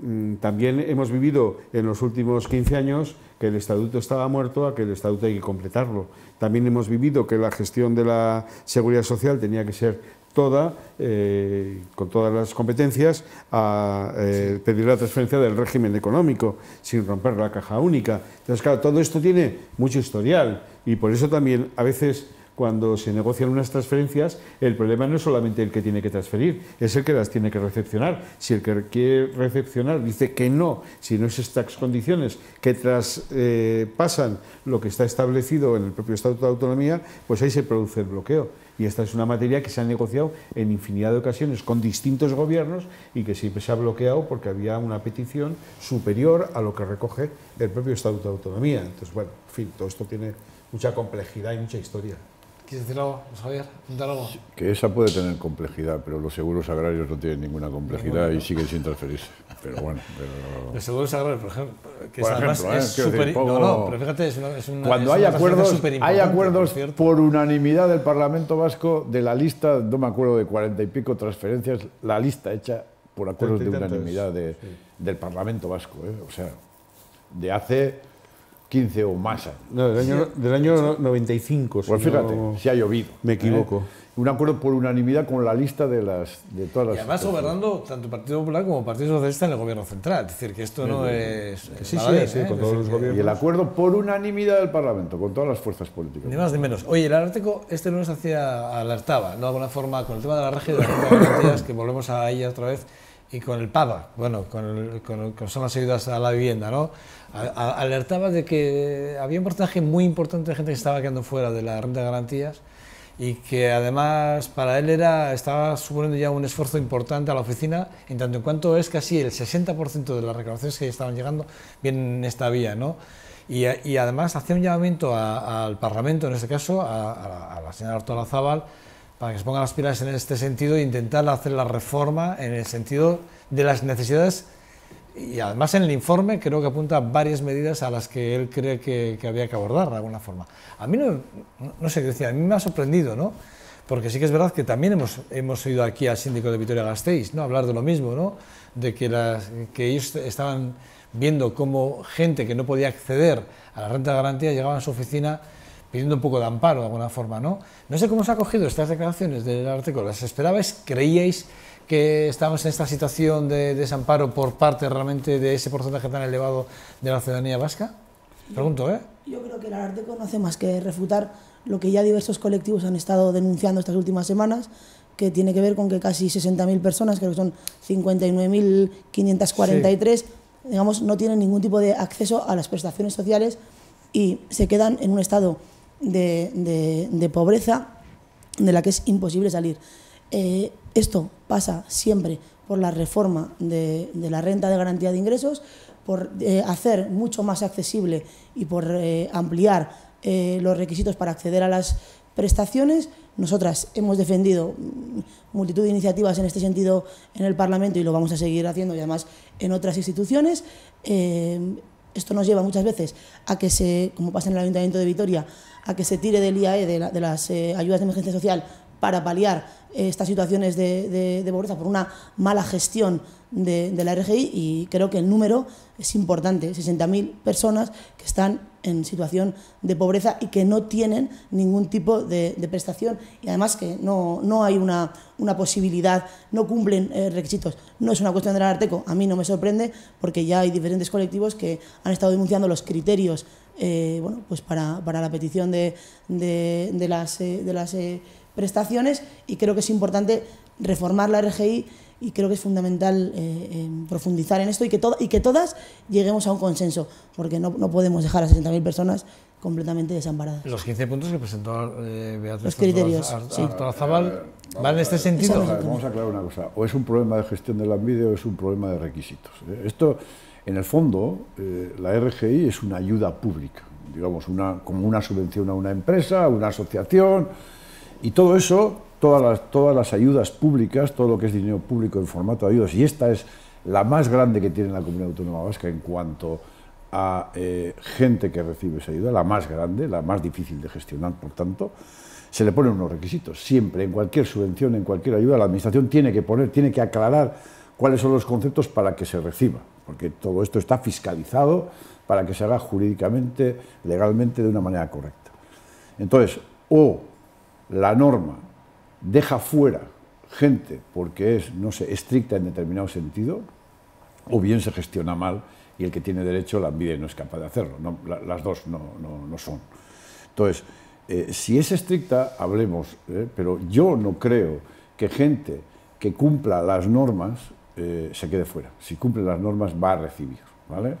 C: mm, también hemos vivido en los últimos 15 años que el estatuto estaba muerto, a que el estatuto hay que completarlo. También hemos vivido que la gestión de la seguridad social tenía que ser toda, eh, con todas las competencias, a eh, pedir la transferencia del régimen económico, sin romper la caja única. Entonces, claro, todo esto tiene mucho historial y por eso también a veces cuando se negocian unas transferencias, el problema no es solamente el que tiene que transferir, es el que las tiene que recepcionar. Si el que quiere recepcionar dice que no, si no es estas condiciones que traspasan lo que está establecido en el propio Estatuto de Autonomía, pues ahí se produce el bloqueo. Y esta es una materia que se ha negociado en infinidad de ocasiones con distintos gobiernos y que siempre se ha bloqueado porque había una petición superior a lo que recoge el propio Estatuto de Autonomía. Entonces, bueno, en fin, todo esto tiene mucha complejidad y mucha historia.
A: ¿Quieres decir algo, Javier? algo?
B: Que esa puede tener complejidad, pero los seguros agrarios no tienen ninguna complejidad y siguen sin transferirse. Pero bueno, pero...
A: Los seguros agrarios, por ejemplo, que
B: por
A: es,
B: ejemplo,
A: es
B: ¿eh? Poco...
A: No, no, pero fíjate, es una, es una
B: Cuando
A: es
B: hay
A: una
B: acuerdos, hay acuerdos
A: por,
B: por, unanimidad del Parlamento Vasco de la lista, no me acuerdo de cuarenta y pico transferencias, la lista hecha por acuerdos de unanimidad de, sí. del Parlamento Vasco. ¿eh? O sea, de hace 15 o más años.
C: No, del año, del año 95.
B: Pues
C: si
B: fíjate,
C: no
B: si ha llovido.
C: Me equivoco.
B: ¿eh? Un acuerdo por unanimidad con la lista de, las, de todas las...
A: Y además gobernando tanto Partido Popular como Partido Socialista en el gobierno central. Es decir, que esto no es...
C: Sí, sí, sí, con todos los gobiernos.
B: Y el acuerdo por unanimidad del Parlamento, con todas las fuerzas políticas.
A: Ni más ni menos. Oye, el Arártico este lunes hacía, alertaba, ¿no? De alguna forma, con el tema de la región de las garantías, que volvemos a ella otra vez, y con el PAVA, bueno, con, el, con, con son las ayudas a la vivienda, ¿no? A, a, alertaba de que había un porcentaje muy importante de gente que estaba quedando fuera de la renta de garantías y que además para él era, estaba suponiendo ya un esfuerzo importante a la oficina, en tanto en cuanto es casi el 60% de las reclamaciones que estaban llegando vienen en esta vía, ¿no? Y, y además hacía un llamamiento al Parlamento, en este caso, a, a, la, señora Artola Zabal, para que se pongan las pilas en este sentido e intentar hacer la reforma en el sentido de las necesidades y además en el informe creo que apunta varias medidas a las que él cree que, había que abordar de alguna forma. A mí no, sé qué decir, a mí me ha sorprendido, ¿no? Porque sí que es verdad que también hemos, hemos oído aquí al síndico de Vitoria-Gasteiz ¿no? hablar de lo mismo, ¿no? De que, que ellos estaban viendo cómo gente que no podía acceder a la renta de garantía llegaba a su oficina pidiendo un poco de amparo de alguna forma, ¿no? No sé cómo se ha acogido estas declaraciones del artículo. ¿Las esperabais? ¿Creíais que estamos en esta situación de desamparo por parte realmente de ese porcentaje tan elevado de la ciudadanía vasca? Pregunto, ¿eh?
E: Yo creo que el Ararteco no hace más que refutar lo que ya diversos colectivos han estado denunciando estas últimas semanas, que tiene que ver con que casi 60.000 personas, creo que son 59.543, sí. digamos, no tienen ningún tipo de acceso a las prestaciones sociales y se quedan en un estado de, de, pobreza de la que es imposible salir. Eh, esto pasa siempre por la reforma de, de, la renta de garantía de ingresos, por eh, hacer mucho más accesible y por eh, ampliar los requisitos para acceder a las prestaciones. Nosotras hemos defendido multitud de iniciativas en este sentido en el Parlamento y lo vamos a seguir haciendo y además en otras instituciones. Esto nos lleva muchas veces a que se, como pasa en el Ayuntamiento de Vitoria, a que se tire del IAE, de, la, de las ayudas de emergencia social, para paliar estas situaciones de, de, de, pobreza por una mala gestión de, la RGI y creo que el número es importante, 60.000 personas que están en situación de pobreza y que no tienen ningún tipo de, prestación y además que no, no hay una, una, posibilidad, no cumplen eh, requisitos. No es una cuestión del Arteco, a mí no me sorprende porque ya hay diferentes colectivos que han estado denunciando los criterios eh, bueno, pues para, para, la petición de, de las, eh, prestaciones y creo que es importante reformar la RGI y creo que es fundamental eh, eh, profundizar en esto y que, to y que todas lleguemos a un consenso, porque no, no podemos dejar a 60.000 personas completamente desamparadas.
A: Los 15 puntos que presentó eh, Beatriz
E: Los criterios,
A: sí. van en este sentido.
B: Vamos a, vamos a aclarar una cosa, o es un problema de gestión del ambiente o es un problema de requisitos. Esto, en el fondo, eh, la RGI es una ayuda pública, digamos, una, como una subvención a una empresa, a una asociación, y todo eso todas las, todas las ayudas públicas, todo lo que es dinero público en formato de ayudas, y esta es la más grande que tiene la Comunidad Autónoma Vasca en cuanto a eh, gente que recibe esa ayuda, la más grande, la más difícil de gestionar, por tanto, se le ponen unos requisitos. Siempre, en cualquier subvención, en cualquier ayuda, la Administración tiene que poner, tiene que aclarar cuáles son los conceptos para que se reciba, porque todo esto está fiscalizado para que se haga jurídicamente, legalmente, de una manera correcta. Entonces, o la norma deja fuera gente porque es, no sé, estricta en determinado sentido, o bien se gestiona mal y el que tiene derecho la envidia no es capaz de hacerlo. las dos no, son. Entonces, eh, si es estricta, hablemos, eh, pero yo no creo que gente que cumpla las normas eh, se quede fuera. Si cumple las normas va a recibir. ¿vale?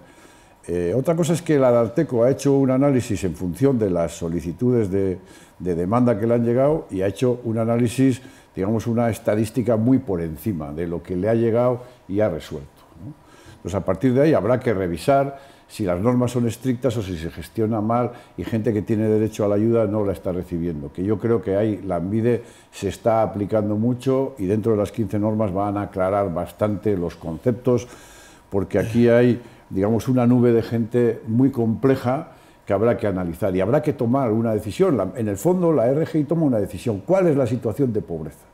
B: otra cosa es que el Adarteco ha hecho un análisis en función de las solicitudes de, de demanda que le han llegado y ha hecho un análisis, digamos, una estadística muy por encima de lo que le ha llegado y ha resuelto. Pues a partir de ahí habrá que revisar si las normas son estrictas o si se gestiona mal y gente que tiene derecho a la ayuda no la está recibiendo. Que yo creo que ahí la ANVIDE se está aplicando mucho y dentro de las 15 normas van a aclarar bastante los conceptos porque aquí hay, digamos, una nube de gente muy compleja que habrá que analizar y habrá que tomar una decisión. en el fondo, la RGI toma una decisión. ¿Cuál es la situación de pobreza?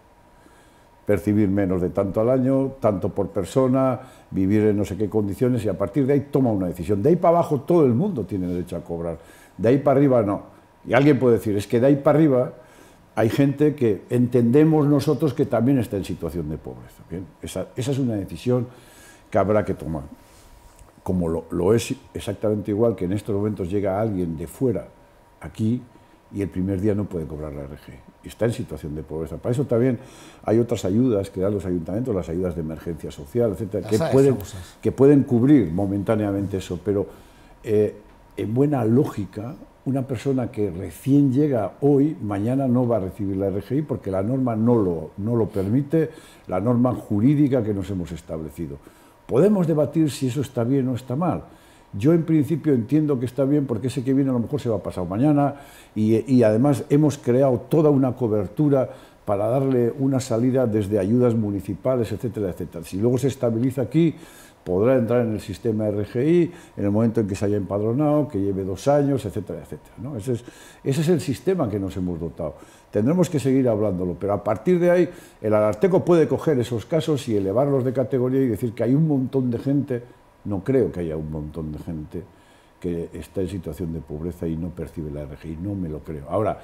B: percibir menos de tanto al año, tanto por persona, vivir en no sé qué condiciones y a partir de ahí toma una decisión. De ahí para abajo todo el mundo tiene derecho a cobrar, de ahí para arriba no. Y alguien puede decir, es que de ahí para arriba hay gente que entendemos nosotros que también está en situación de pobreza. Esa, es una decisión que habrá que tomar. Como lo, lo es exactamente igual que en estos momentos llega alguien de fuera aquí y el primer día no puede cobrar la RG. Está en situación de pobreza. Para eso también hay otras ayudas que dan los ayuntamientos, las ayudas de emergencia social, etcétera, que pueden, que pueden cubrir momentáneamente eso. Pero eh, en buena lógica, una persona que recién llega hoy, mañana no va a recibir la RGI porque la norma no lo, no lo permite, la norma jurídica que nos hemos establecido. Podemos debatir si eso está bien o está mal yo en principio entiendo que está bien porque ese que viene a lo mejor se va a pasar mañana y, además hemos creado toda una cobertura para darle una salida desde ayudas municipales, etcétera, etcétera. Si luego se estabiliza aquí, podrá entrar en el sistema RGI en el momento en que se haya empadronado, que lleve dos años, etcétera, etcétera. Ese, es, el sistema que nos hemos dotado. Tendremos que seguir hablándolo, pero a partir de ahí el Alarteco puede coger esos casos y elevarlos de categoría y decir que hay un montón de gente no creo que haya un montón de gente que está en situación de pobreza y no percibe la RGI, no me lo creo. Ahora,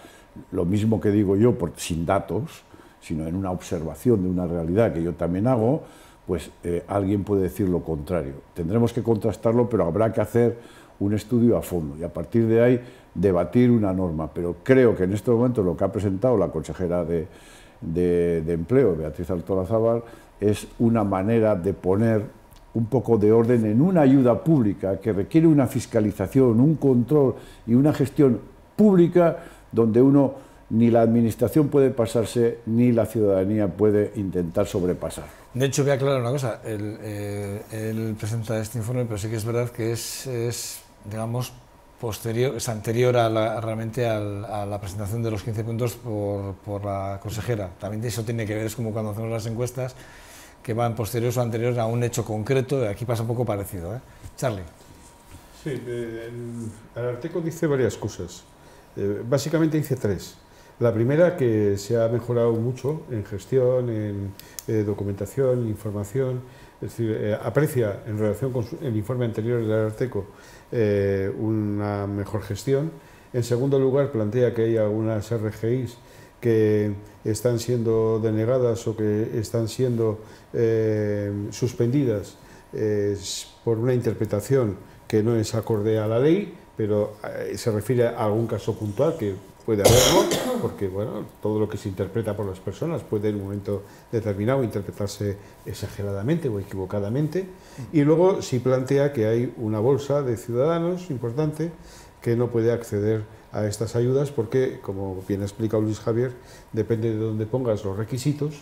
B: lo mismo que digo yo, sin datos, sino en una observación de una realidad que yo también hago, pues eh, alguien puede decir lo contrario. Tendremos que contrastarlo, pero habrá que hacer un estudio a fondo y a partir de ahí debatir una norma. Pero creo que en este momento lo que ha presentado la consejera de, Empleo, Beatriz Altolazábal, es una manera de poner un poco de orden en una ayuda pública que requiere una fiscalización, un control y una gestión pública donde uno ni la administración puede pasarse ni la ciudadanía puede intentar sobrepasar.
A: De hecho, voy a aclarar una cosa. Él, eh, presenta este informe, pero sí que es verdad que es, digamos, posterior, es anterior a la, realmente a la presentación de los 15 puntos por, por la consejera. También eso tiene que ver, es como cuando hacemos las encuestas, que van posteriores o anteriores a un hecho concreto. Aquí pasa un poco parecido. ¿eh? Charlie.
C: Sí, eh, el Arteco dice varias cosas. Eh, básicamente dice tres. La primera, que se ha mejorado mucho en gestión, en eh, documentación, información. Es decir, aprecia en relación con el informe anterior del Arteco una mejor gestión. En segundo lugar, plantea que hay algunas RGIs que están siendo denegadas o que están siendo eh, suspendidas por una interpretación que no es acorde a la ley, pero eh, se refiere a algún caso puntual que puede haberlo, porque bueno, todo lo que se interpreta por las personas puede en un momento determinado interpretarse exageradamente o equivocadamente. Y luego sí plantea que hay una bolsa de ciudadanos importante que no puede acceder a estas ayudas porque, como bien ha explicado Luis Javier, depende de dónde pongas los requisitos,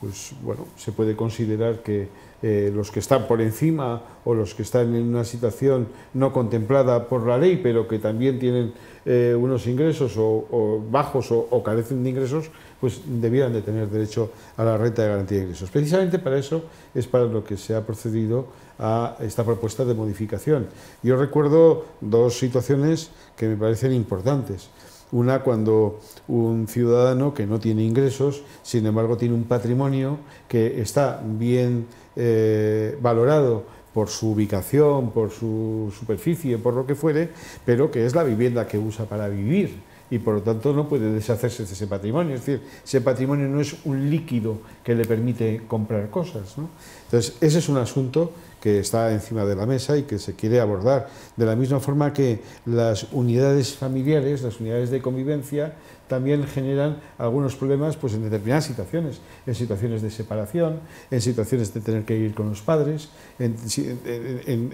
C: pues bueno, se puede considerar que eh, los que están por encima o los que están en una situación no contemplada por la ley, pero que también tienen eh, unos ingresos o, bajos o, carecen de ingresos, pues debieran de tener derecho a la renta de garantía de ingresos. Precisamente para eso es para lo que se ha procedido a esta propuesta de modificación. Yo recuerdo dos situaciones que me parecen importantes. Una cuando un ciudadano que no tiene ingresos, sin embargo tiene un patrimonio que está bien eh, valorado por su ubicación, por su superficie, por lo que fuere, pero que es la vivienda que usa para vivir y por lo tanto no puede deshacerse de ese patrimonio. Es decir, ese patrimonio no es un líquido que le permite comprar cosas. Entonces, ese es un asunto que está encima de la mesa y que se quiere abordar. De la misma forma que las unidades familiares, las unidades de convivencia, también generan algunos problemas pues, en determinadas situaciones, en situaciones de separación, en situaciones de tener que ir con los padres,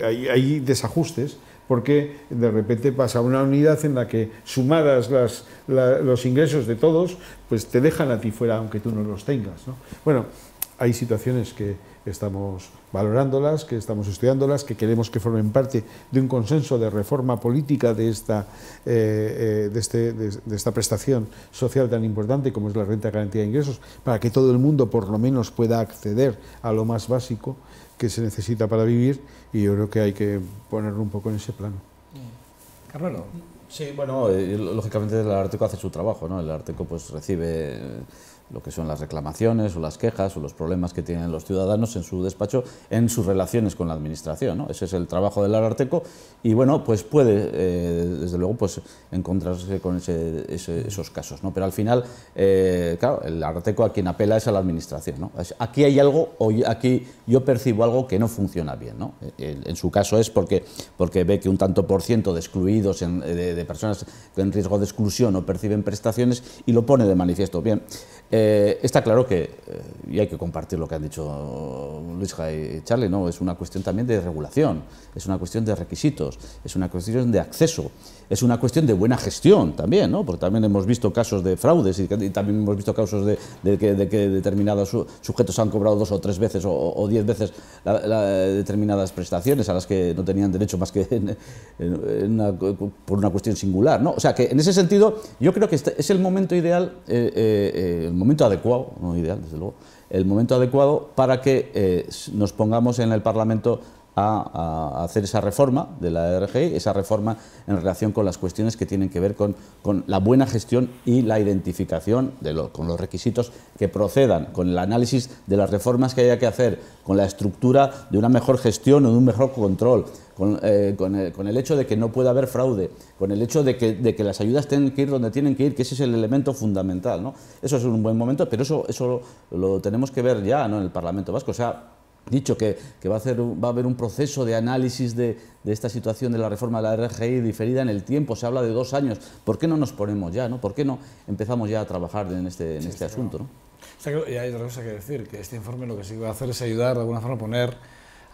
C: hay, desajustes porque de repente pasa una unidad en la que sumadas los ingresos de todos, pues te dejan a ti fuera aunque tú no los tengas. Bueno, hay situaciones que estamos valorándolas, que estamos estudiándolas, que queremos que formen parte de un consenso de reforma política de esta, eh, eh, este, de, esta prestación social tan importante como es la renta de garantía de ingresos, para que todo el mundo por lo menos pueda acceder a lo más básico que se necesita para vivir y yo creo que hay que ponerlo un poco en ese plano.
A: Carmelo.
D: Sí, bueno, eh, lógicamente el Arteco hace su trabajo, ¿no? El Arteco pues recibe lo que son las reclamaciones o las quejas o los problemas que tienen los ciudadanos en su despacho en sus relaciones con la administración. ¿no? Ese es el trabajo del Ararteco y bueno, pues puede eh, desde luego pues encontrarse con esos casos. ¿no? Pero al final, eh, claro, el Ararteco a quien apela es a la administración. ¿no? Aquí hay algo, o aquí yo percibo algo que no funciona bien. ¿no? En, su caso es porque, porque ve que un tanto por ciento de excluidos, de, de personas en riesgo de exclusión no perciben prestaciones y lo pone de manifiesto. Bien, eh, está claro que, eh, y hay que compartir lo que han dicho Luis y Charlie, ¿no? es una cuestión también de regulación, es una cuestión de requisitos, es una cuestión de acceso, es una cuestión de buena gestión también, ¿no? porque también hemos visto casos de fraudes y, también hemos visto casos de, que, determinados sujetos han cobrado dos o tres veces o, diez veces determinadas prestaciones a las que no tenían derecho más que por una cuestión singular. ¿no? O sea que en ese sentido yo creo que este es el momento ideal. Eh, el momento adecuado, no ideal, desde luego, el momento adecuado para que eh, nos pongamos en el Parlamento a, hacer esa reforma de la RGI, esa reforma en relación con las cuestiones que tienen que ver con, con la buena gestión y la identificación de con los requisitos que procedan, con el análisis de las reformas que haya que hacer, con la estructura de una mejor gestión o de un mejor control, con, eh, con, el, hecho de que no pueda haber fraude, con el hecho de que, de que, las ayudas tienen que ir donde tienen que ir, que ese es el elemento fundamental. ¿no? Eso es un buen momento, pero eso, eso lo, tenemos que ver ya ¿no? en el Parlamento Vasco. O sea, dicho que, que va, a hacer, va, a haber un proceso de análisis de, de, esta situación de la reforma de la RGI diferida en el tiempo, se habla de dos años, ¿por qué no nos ponemos ya? ¿no? ¿Por qué no empezamos ya a trabajar en este, en este asunto? ¿no?
A: O sea, y hay otra cosa que decir, que este informe lo que sí va a hacer es ayudar de alguna forma a poner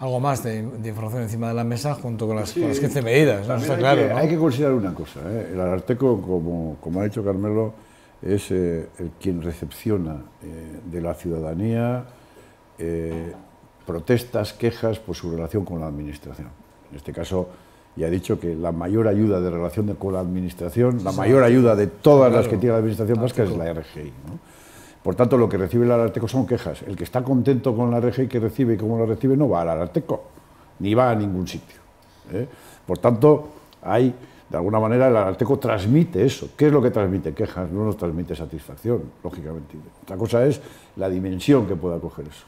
A: algo más de, información encima de la mesa junto con las, 15 medidas. ¿no? Está
B: hay,
A: claro,
B: que, hay que considerar una cosa. ¿eh? El Ararteco, como, como ha dicho Carmelo, es eh, el quien recepciona eh, de la ciudadanía protestas, quejas por su relación con la administración. En este caso, ya he dicho que la mayor ayuda de relación con la administración, la mayor ayuda de todas las que tiene la administración vasca es la RGI. ¿no? Por tanto, lo que recibe el Ararteco son quejas. El que está contento con la RGI que recibe y cómo lo recibe no va al Ararteco, ni va a ningún sitio. ¿eh? Por tanto, hay, de alguna manera, el Ararteco transmite eso. ¿Qué es lo que transmite? Quejas, no nos transmite satisfacción, lógicamente. Otra cosa es la dimensión que pueda coger eso.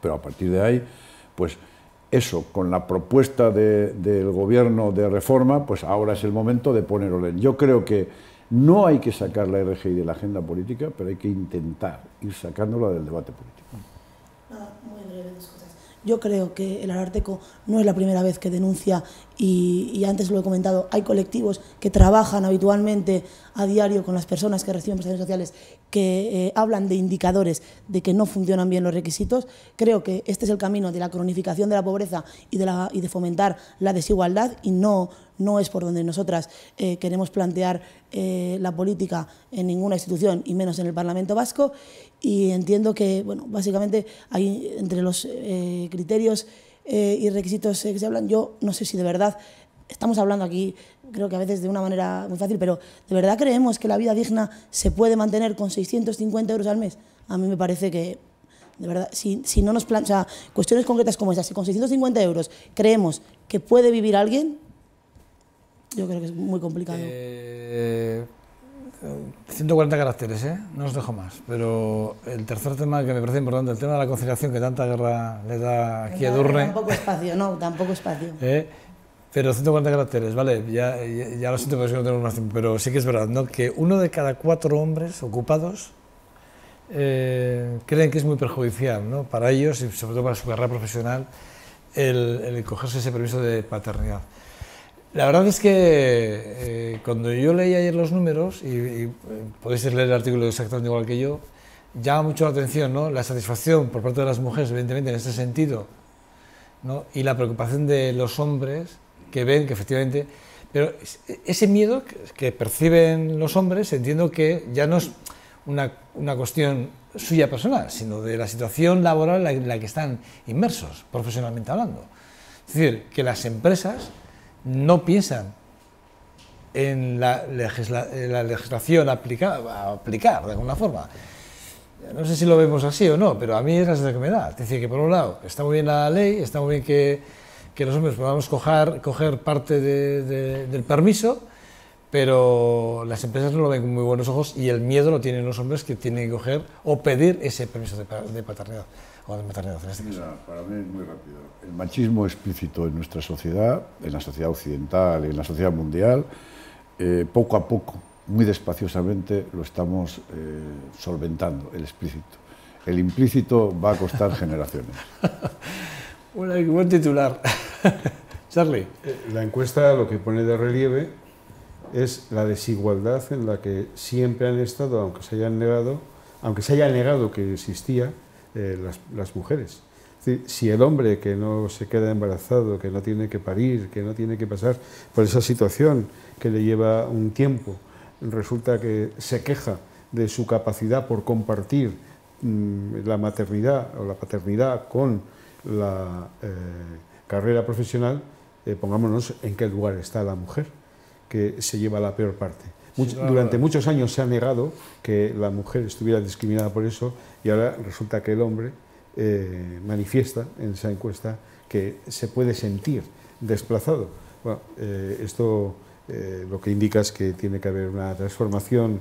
B: Pero a partir de ahí, pues eso, con la propuesta del gobierno de reforma, pues ahora es el momento de ponerlo en. Yo creo que no hay que sacar la RGI de la agenda política, pero hay que intentar ir sacándola del debate político.
E: Yo creo que el Ararteco no es la primera vez que denuncia y, antes lo he comentado, hay colectivos que trabajan habitualmente a diario con las personas que reciben prestaciones sociales que eh, hablan de indicadores de que no funcionan bien los requisitos. Creo que este es el camino de la cronificación de la pobreza y de, la, y de fomentar la desigualdad y no, no es por donde nosotras eh, queremos plantear eh, la política en ninguna institución y menos en el Parlamento Vasco. Y entiendo que, bueno, básicamente hay entre los criterios y requisitos que se hablan, yo no sé si de verdad estamos hablando aquí, creo que a veces de una manera muy fácil, pero ¿de verdad creemos que la vida digna se puede mantener con 650 euros al mes? A mí me parece que, de verdad, si, si no nos plan, o sea, cuestiones concretas como esas, si con 650 euros creemos que puede vivir alguien, yo creo que es muy complicado.
A: Eh, 140 caracteres, ¿eh? no os dejo más. Pero el tercer tema que me parece importante, el tema de la conciliación que tanta guerra le da aquí a Durne.
E: Tampoco espacio, no, tampoco espacio.
A: ¿eh? Pero 140 caracteres, vale, ya, ya, ya lo siento porque no tenemos más tiempo, pero sí que es verdad, ¿no? Que uno de cada cuatro hombres ocupados eh, creen que es muy perjudicial, ¿no? Para ellos y sobre todo para su carrera profesional el, el cogerse ese permiso de paternidad. La verdad es que eh, cuando yo leí ayer los números, y, y eh, podéis leer el artículo exactamente igual que yo, llama mucho la atención ¿no? la satisfacción por parte de las mujeres, evidentemente, en este sentido, ¿no? y la preocupación de los hombres que ven que efectivamente... Pero ese miedo que, perciben los hombres, entiendo que ya no es una, una, cuestión suya personal, sino de la situación laboral en la que están inmersos, profesionalmente hablando. Es decir, que las empresas no piensan en la, legisla, en la legislación aplicada, aplicar de alguna forma. No sé si lo vemos así o no, pero a mí es la sensación que me da. Es decir, que por un lado está muy bien la ley, está muy bien que, que los hombres podamos coger, coger parte de, de, del permiso, pero las empresas no lo ven con muy buenos ojos y el miedo lo tienen los hombres que tienen que coger o pedir ese permiso de, de paternidad o de maternidad en este caso.
B: Mira, para mí es muy rápido. El machismo explícito en nuestra sociedad, en la sociedad occidental y en la sociedad mundial, eh, poco a poco, muy despaciosamente, lo estamos eh, solventando, el explícito. El implícito va a costar generaciones.
A: Un buen titular. Charlie.
C: La encuesta lo que pone de relieve es la desigualdad en la que siempre han estado, aunque se hayan negado, aunque se haya negado que existía, eh, las, mujeres. Si el hombre que no se queda embarazado, que no tiene que parir, que no tiene que pasar por esa situación que le lleva un tiempo, resulta que se queja de su capacidad por compartir mmm, la maternidad o la paternidad con la eh, carrera profesional, eh, pongámonos en qué lugar está la mujer, que se lleva la peor parte. Durante muchos años se ha negado que la mujer estuviera discriminada por eso y ahora resulta que el hombre eh, manifiesta en esa encuesta que se puede sentir desplazado. Bueno, eh, esto eh, lo que indica es que tiene que haber una transformación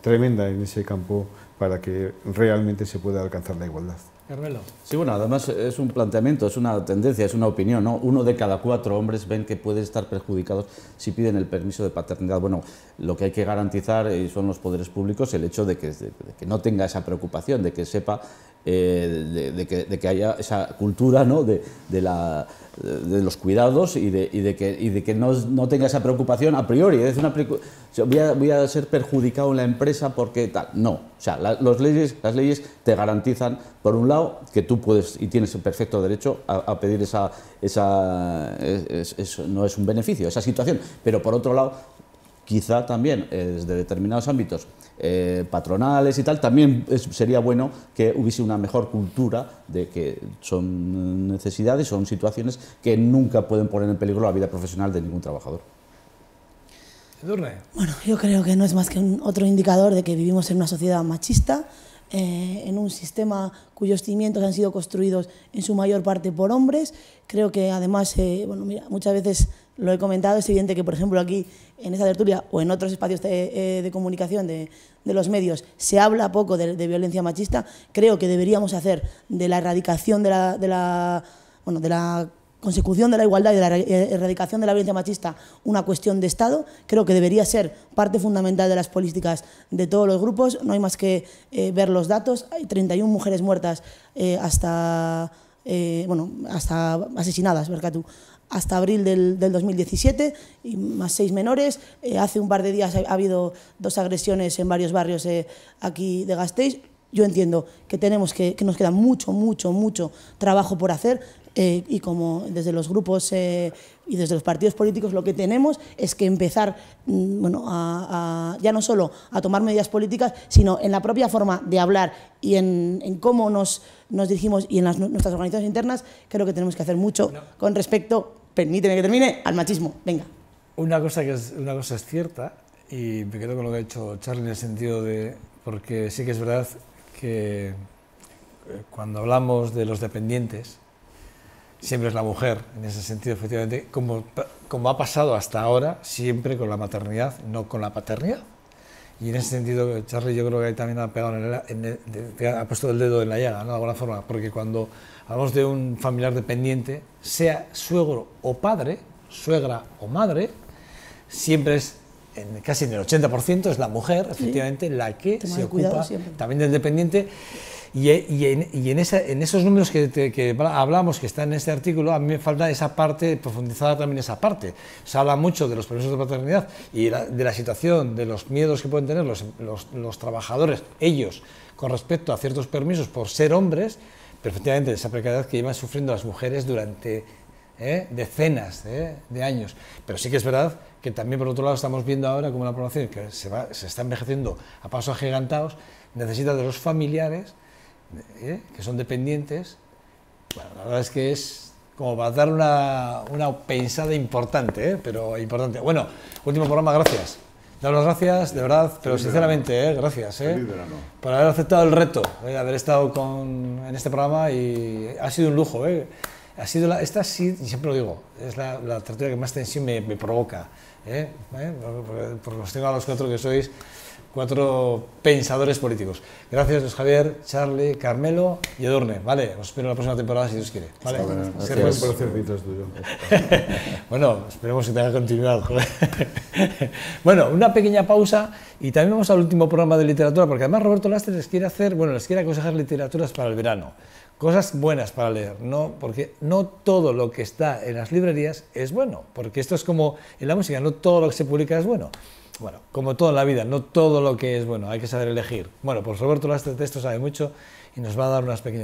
C: tremenda en ese campo para que realmente se pueda alcanzar la igualdad.
A: Carmelo.
D: Sí, bueno, además es un planteamiento, es una tendencia, es una opinión, ¿no? Uno de cada cuatro hombres ven que pueden estar perjudicados si piden el permiso de paternidad. Bueno, lo que hay que garantizar son los poderes públicos el hecho de que, no tenga esa preocupación, de que sepa, eh, de, de, que, de, que, haya esa cultura, ¿no? De, la, de, los cuidados y de, y de que, y de que no, no, tenga esa preocupación a priori. Es una voy, a, voy a ser perjudicado en la empresa porque tal. No, o sea, leyes, las leyes te garantizan, por un lado, que tú puedes y tienes el perfecto derecho a, pedir esa, esa es, es, no es un beneficio, esa situación, pero por otro lado, quizá también eh, desde determinados ámbitos eh, patronales y tal, también es, sería bueno que hubiese una mejor cultura de que son necesidades, son situaciones que nunca pueden poner en peligro la vida profesional de ningún trabajador.
A: Edurne.
E: Bueno, yo creo que no es más que un otro indicador de que vivimos en una sociedad machista, eh, en un sistema cuyos cimientos han sido construidos en su mayor parte por hombres. Creo que además, eh, bueno, mira, muchas veces lo he comentado, es evidente que, por ejemplo, aquí en esta tertulia o en otros espacios de, eh, de comunicación de, de, los medios se habla poco de, violencia machista. Creo que deberíamos hacer de la erradicación de la, la, bueno, de la consecución de la igualdad y de la erradicación de la violencia machista una cuestión de Estado. Creo que debería ser parte fundamental de las políticas de todos los grupos. No hay más que eh, ver los datos. Hay 31 mujeres muertas eh, hasta, eh, bueno, hasta asesinadas. Hasta abril del, del, 2017, y más seis menores. Eh, hace un par de días ha, ha, habido dos agresiones en varios barrios eh, aquí de Gasteiz. Yo entiendo que, tenemos que, que nos queda mucho, mucho, mucho trabajo por hacer, eh, y como desde los grupos eh, y desde los partidos políticos lo que tenemos es que empezar mm, bueno, a, a, ya no solo a tomar medidas políticas, sino en la propia forma de hablar y en, en cómo nos, nos, dirigimos y en las, nuestras organizaciones internas, creo que tenemos que hacer mucho no. con respecto, permíteme que termine, al machismo. Venga.
A: Una cosa, que es, una cosa es cierta, y me quedo con lo que ha dicho Charlie en el sentido de, porque sí que es verdad que eh, cuando hablamos de los dependientes, siempre es la mujer, en ese sentido, efectivamente, como, como ha pasado hasta ahora, siempre con la maternidad, no con la paternidad. Y en ese sentido, Charlie, yo creo que ahí también ha, pegado el- ha puesto el dedo en la llaga, ¿no? de alguna forma, porque cuando hablamos de un familiar dependiente, sea suegro o padre, suegra o madre, siempre es, en, casi en el 80%, es la mujer, efectivamente, la que se ocupa
E: siempre.
A: también del dependiente. Y, y en, y en esa- en esos números que, que hablamos, que están en este artículo, a mí me falta esa parte, profundizar también esa parte. Se habla mucho de los permisos de paternidad y la- de la situación, de los miedos que pueden tener los, los- los trabajadores, ellos, con respecto a ciertos permisos por ser hombres, pero efectivamente de esa precariedad que llevan sufriendo las mujeres durante ¿eh? decenas ¿eh? de años. Pero sí que es verdad que también, por otro lado, estamos viendo ahora como la población que se, va, se está envejeciendo a pasos agigantados, necesita de los familiares, ¿eh? que son dependientes. Bueno, la verdad es que es como para dar una, una pensada importante, ¿eh? pero importante. Bueno, último programa, gracias. Dar las gracias, de verdad, pero sinceramente, ¿eh? gracias. ¿eh?
B: Feliz
A: por haber aceptado el reto de haber estado con, en este programa y ha sido un lujo. ¿eh? Ha sido la, esta sí, y siempre lo digo, es la, la tertulia que más tensión me, me provoca. ¿Eh? ¿Eh? Porque, porque os tengo a los cuatro que sois cuatro pensadores políticos. Gracias, Luis Javier, Charlie, Carmelo y Edurne. Vale, os espero la próxima temporada si Dios quiere. Vale.
C: Mientras tuyo.
A: bueno, esperemos que tenga continuidad. bueno, una pequeña pausa y también vamos al último programa de literatura, porque además Roberto Lastres les quiere hacer, bueno, les quiere aconsejar literaturas para el verano. Cosas buenas para leer, no, porque no todo lo que está en las librerías es bueno, porque esto es como en la música, no todo lo que se publica es bueno. Bueno, como todo en la vida, no todo lo que es bueno, hay que saber elegir. Bueno, pues Roberto Lastres de esto sabe mucho y nos va a dar unas pequeñas